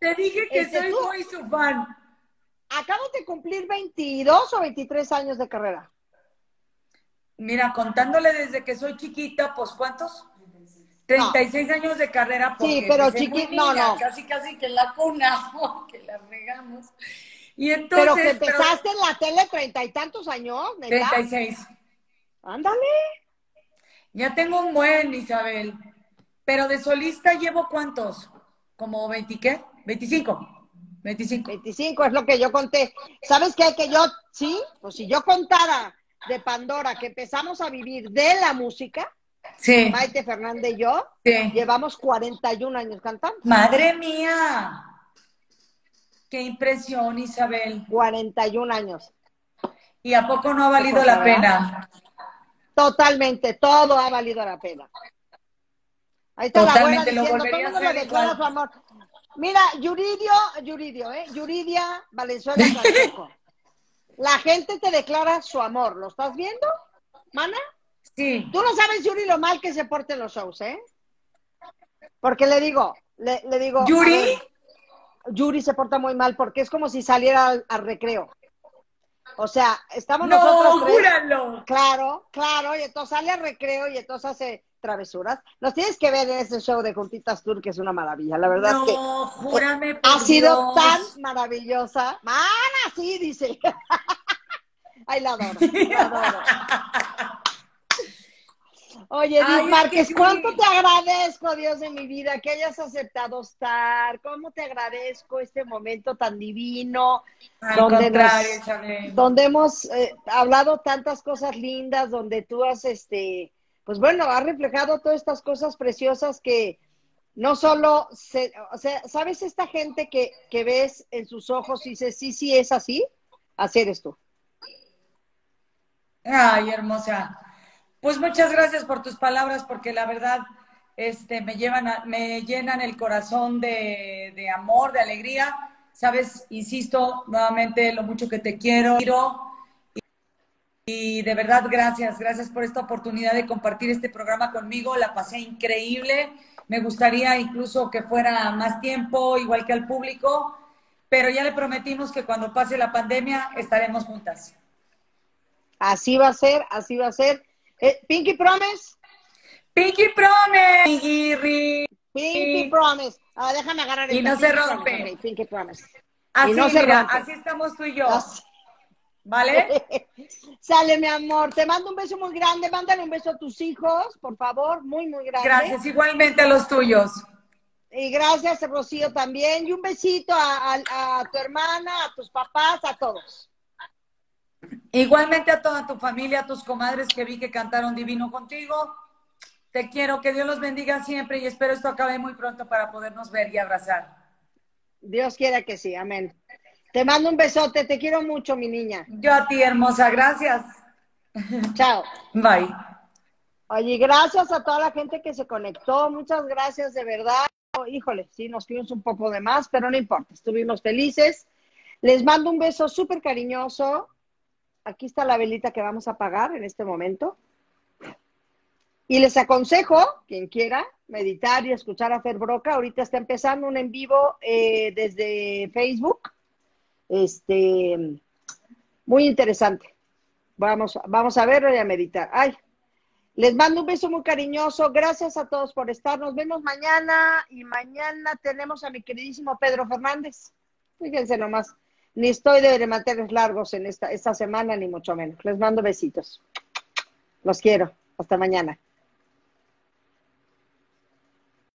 Te dije que Este, soy muy su fan. Acabo de cumplir 22 o 23 años de carrera. Mira, contándole desde que soy chiquita, pues ¿cuántos? 36 años de carrera. Sí, pero empecé muy chiqui- no, no. Casi, casi que en la cuna, que la regamos. Y Pero entonces, que empezaste en la tele treinta y tantos años, ¿neta? 36. Ándale. Ya tengo un buen, Isabel. Pero de solista llevo cuántos? ¿Como 20 qué? 25. 25. 25 es lo que yo conté. ¿Sabes qué? Que yo, sí, pues si yo contara de Pandora que empezamos a vivir de la música, Sí, Maite Fernández y yo, sí. llevamos 41 años cantando. Madre mía. Qué impresión, Isabel. 41 años. ¿Y a poco no ha valido Pues, la ¿verdad? pena? Totalmente, todo ha valido la pena. Ahí está Totalmente, la lo abuela diciendo, volvería todo a hacer declara su amor. Mira, Yuridio, Yuridio, ¿eh? Yuridia Valenzuela. La gente te declara su amor, ¿lo estás viendo, mana? Sí. Tú no sabes, Yuri, lo mal que se porten los shows, ¿eh? Porque le digo, le, le digo... ¿Yuri? ver, Yuri se porta muy mal porque es como si saliera al, al recreo. O sea, estamos No, nosotros júralo. Claro, claro, y entonces sale al recreo y entonces hace travesuras. Los tienes que ver en ese show de Juntitas Tour, que es una maravilla. La verdad es que No, júrame. ha por sido Dios. tan maravillosa. Mana, sí, dice. Ay, la adoro, la adoro. Oye, Ay, Márquez, que ¿cuánto te agradezco, Dios de mi vida, que hayas aceptado estar? ¿Cómo te agradezco este momento tan divino? Al donde nos- donde hemos eh, hablado tantas cosas lindas, donde tú has, este, pues bueno, has reflejado todas estas cosas preciosas que no solo, se, o sea, ¿sabes esta gente que, que ves en sus ojos y dices, sí, sí, es así? Así eres tú. Ay, hermosa. Pues muchas gracias por tus palabras, porque la verdad este, me, llevan a- me llenan el corazón de, de amor, de alegría. Sabes, insisto nuevamente lo mucho que te quiero. Y de verdad, gracias, gracias por esta oportunidad de compartir este programa conmigo. La pasé increíble. Me gustaría incluso que fuera más tiempo, igual que al público, pero ya le prometimos que cuando pase la pandemia estaremos juntas. Así va a ser, así va a ser. Eh, Pinky Promise, Pinky Promise. Pinky Promise. Ah, déjame agarrar Y esta. no se rompe. Pinky Promise. Así, no se mira, rompe. así estamos tú y yo. Así. ¿Vale? Sale, mi amor. Te mando un beso muy grande. Mándale un beso a tus hijos, por favor. Muy, muy grande. Gracias, igualmente a los tuyos. Y gracias, Rocío, también. Y un besito a, a- a tu hermana, a tus papás, a todos. Igualmente a toda tu familia, a tus comadres que vi que cantaron divino contigo. Te quiero, que Dios los bendiga siempre y espero esto acabe muy pronto para podernos ver y abrazar. Dios quiera que sí. Amén. Te mando un besote. Te quiero mucho, mi niña. Yo a ti, hermosa, gracias. Chao. Bye. Oye, gracias a toda la gente que se conectó. Muchas gracias, de verdad. Híjole, sí, nos fuimos un poco de más, pero no importa. Estuvimos felices. Les mando un beso súper cariñoso. Aquí está la velita que vamos a apagar en este momento. Y les aconsejo, quien quiera, meditar y escuchar a Fer Broca. Ahorita está empezando un en vivo eh, desde Facebook. Este, muy interesante. Vamos, vamos a verlo y a meditar. Ay, les mando un beso muy cariñoso. Gracias a todos por estar. Nos vemos mañana y mañana tenemos a mi queridísimo Pedro Fernández. Fíjense nomás, ni estoy de manteles largos en esta, esta semana, ni mucho menos. Les mando besitos. Los quiero. Hasta mañana.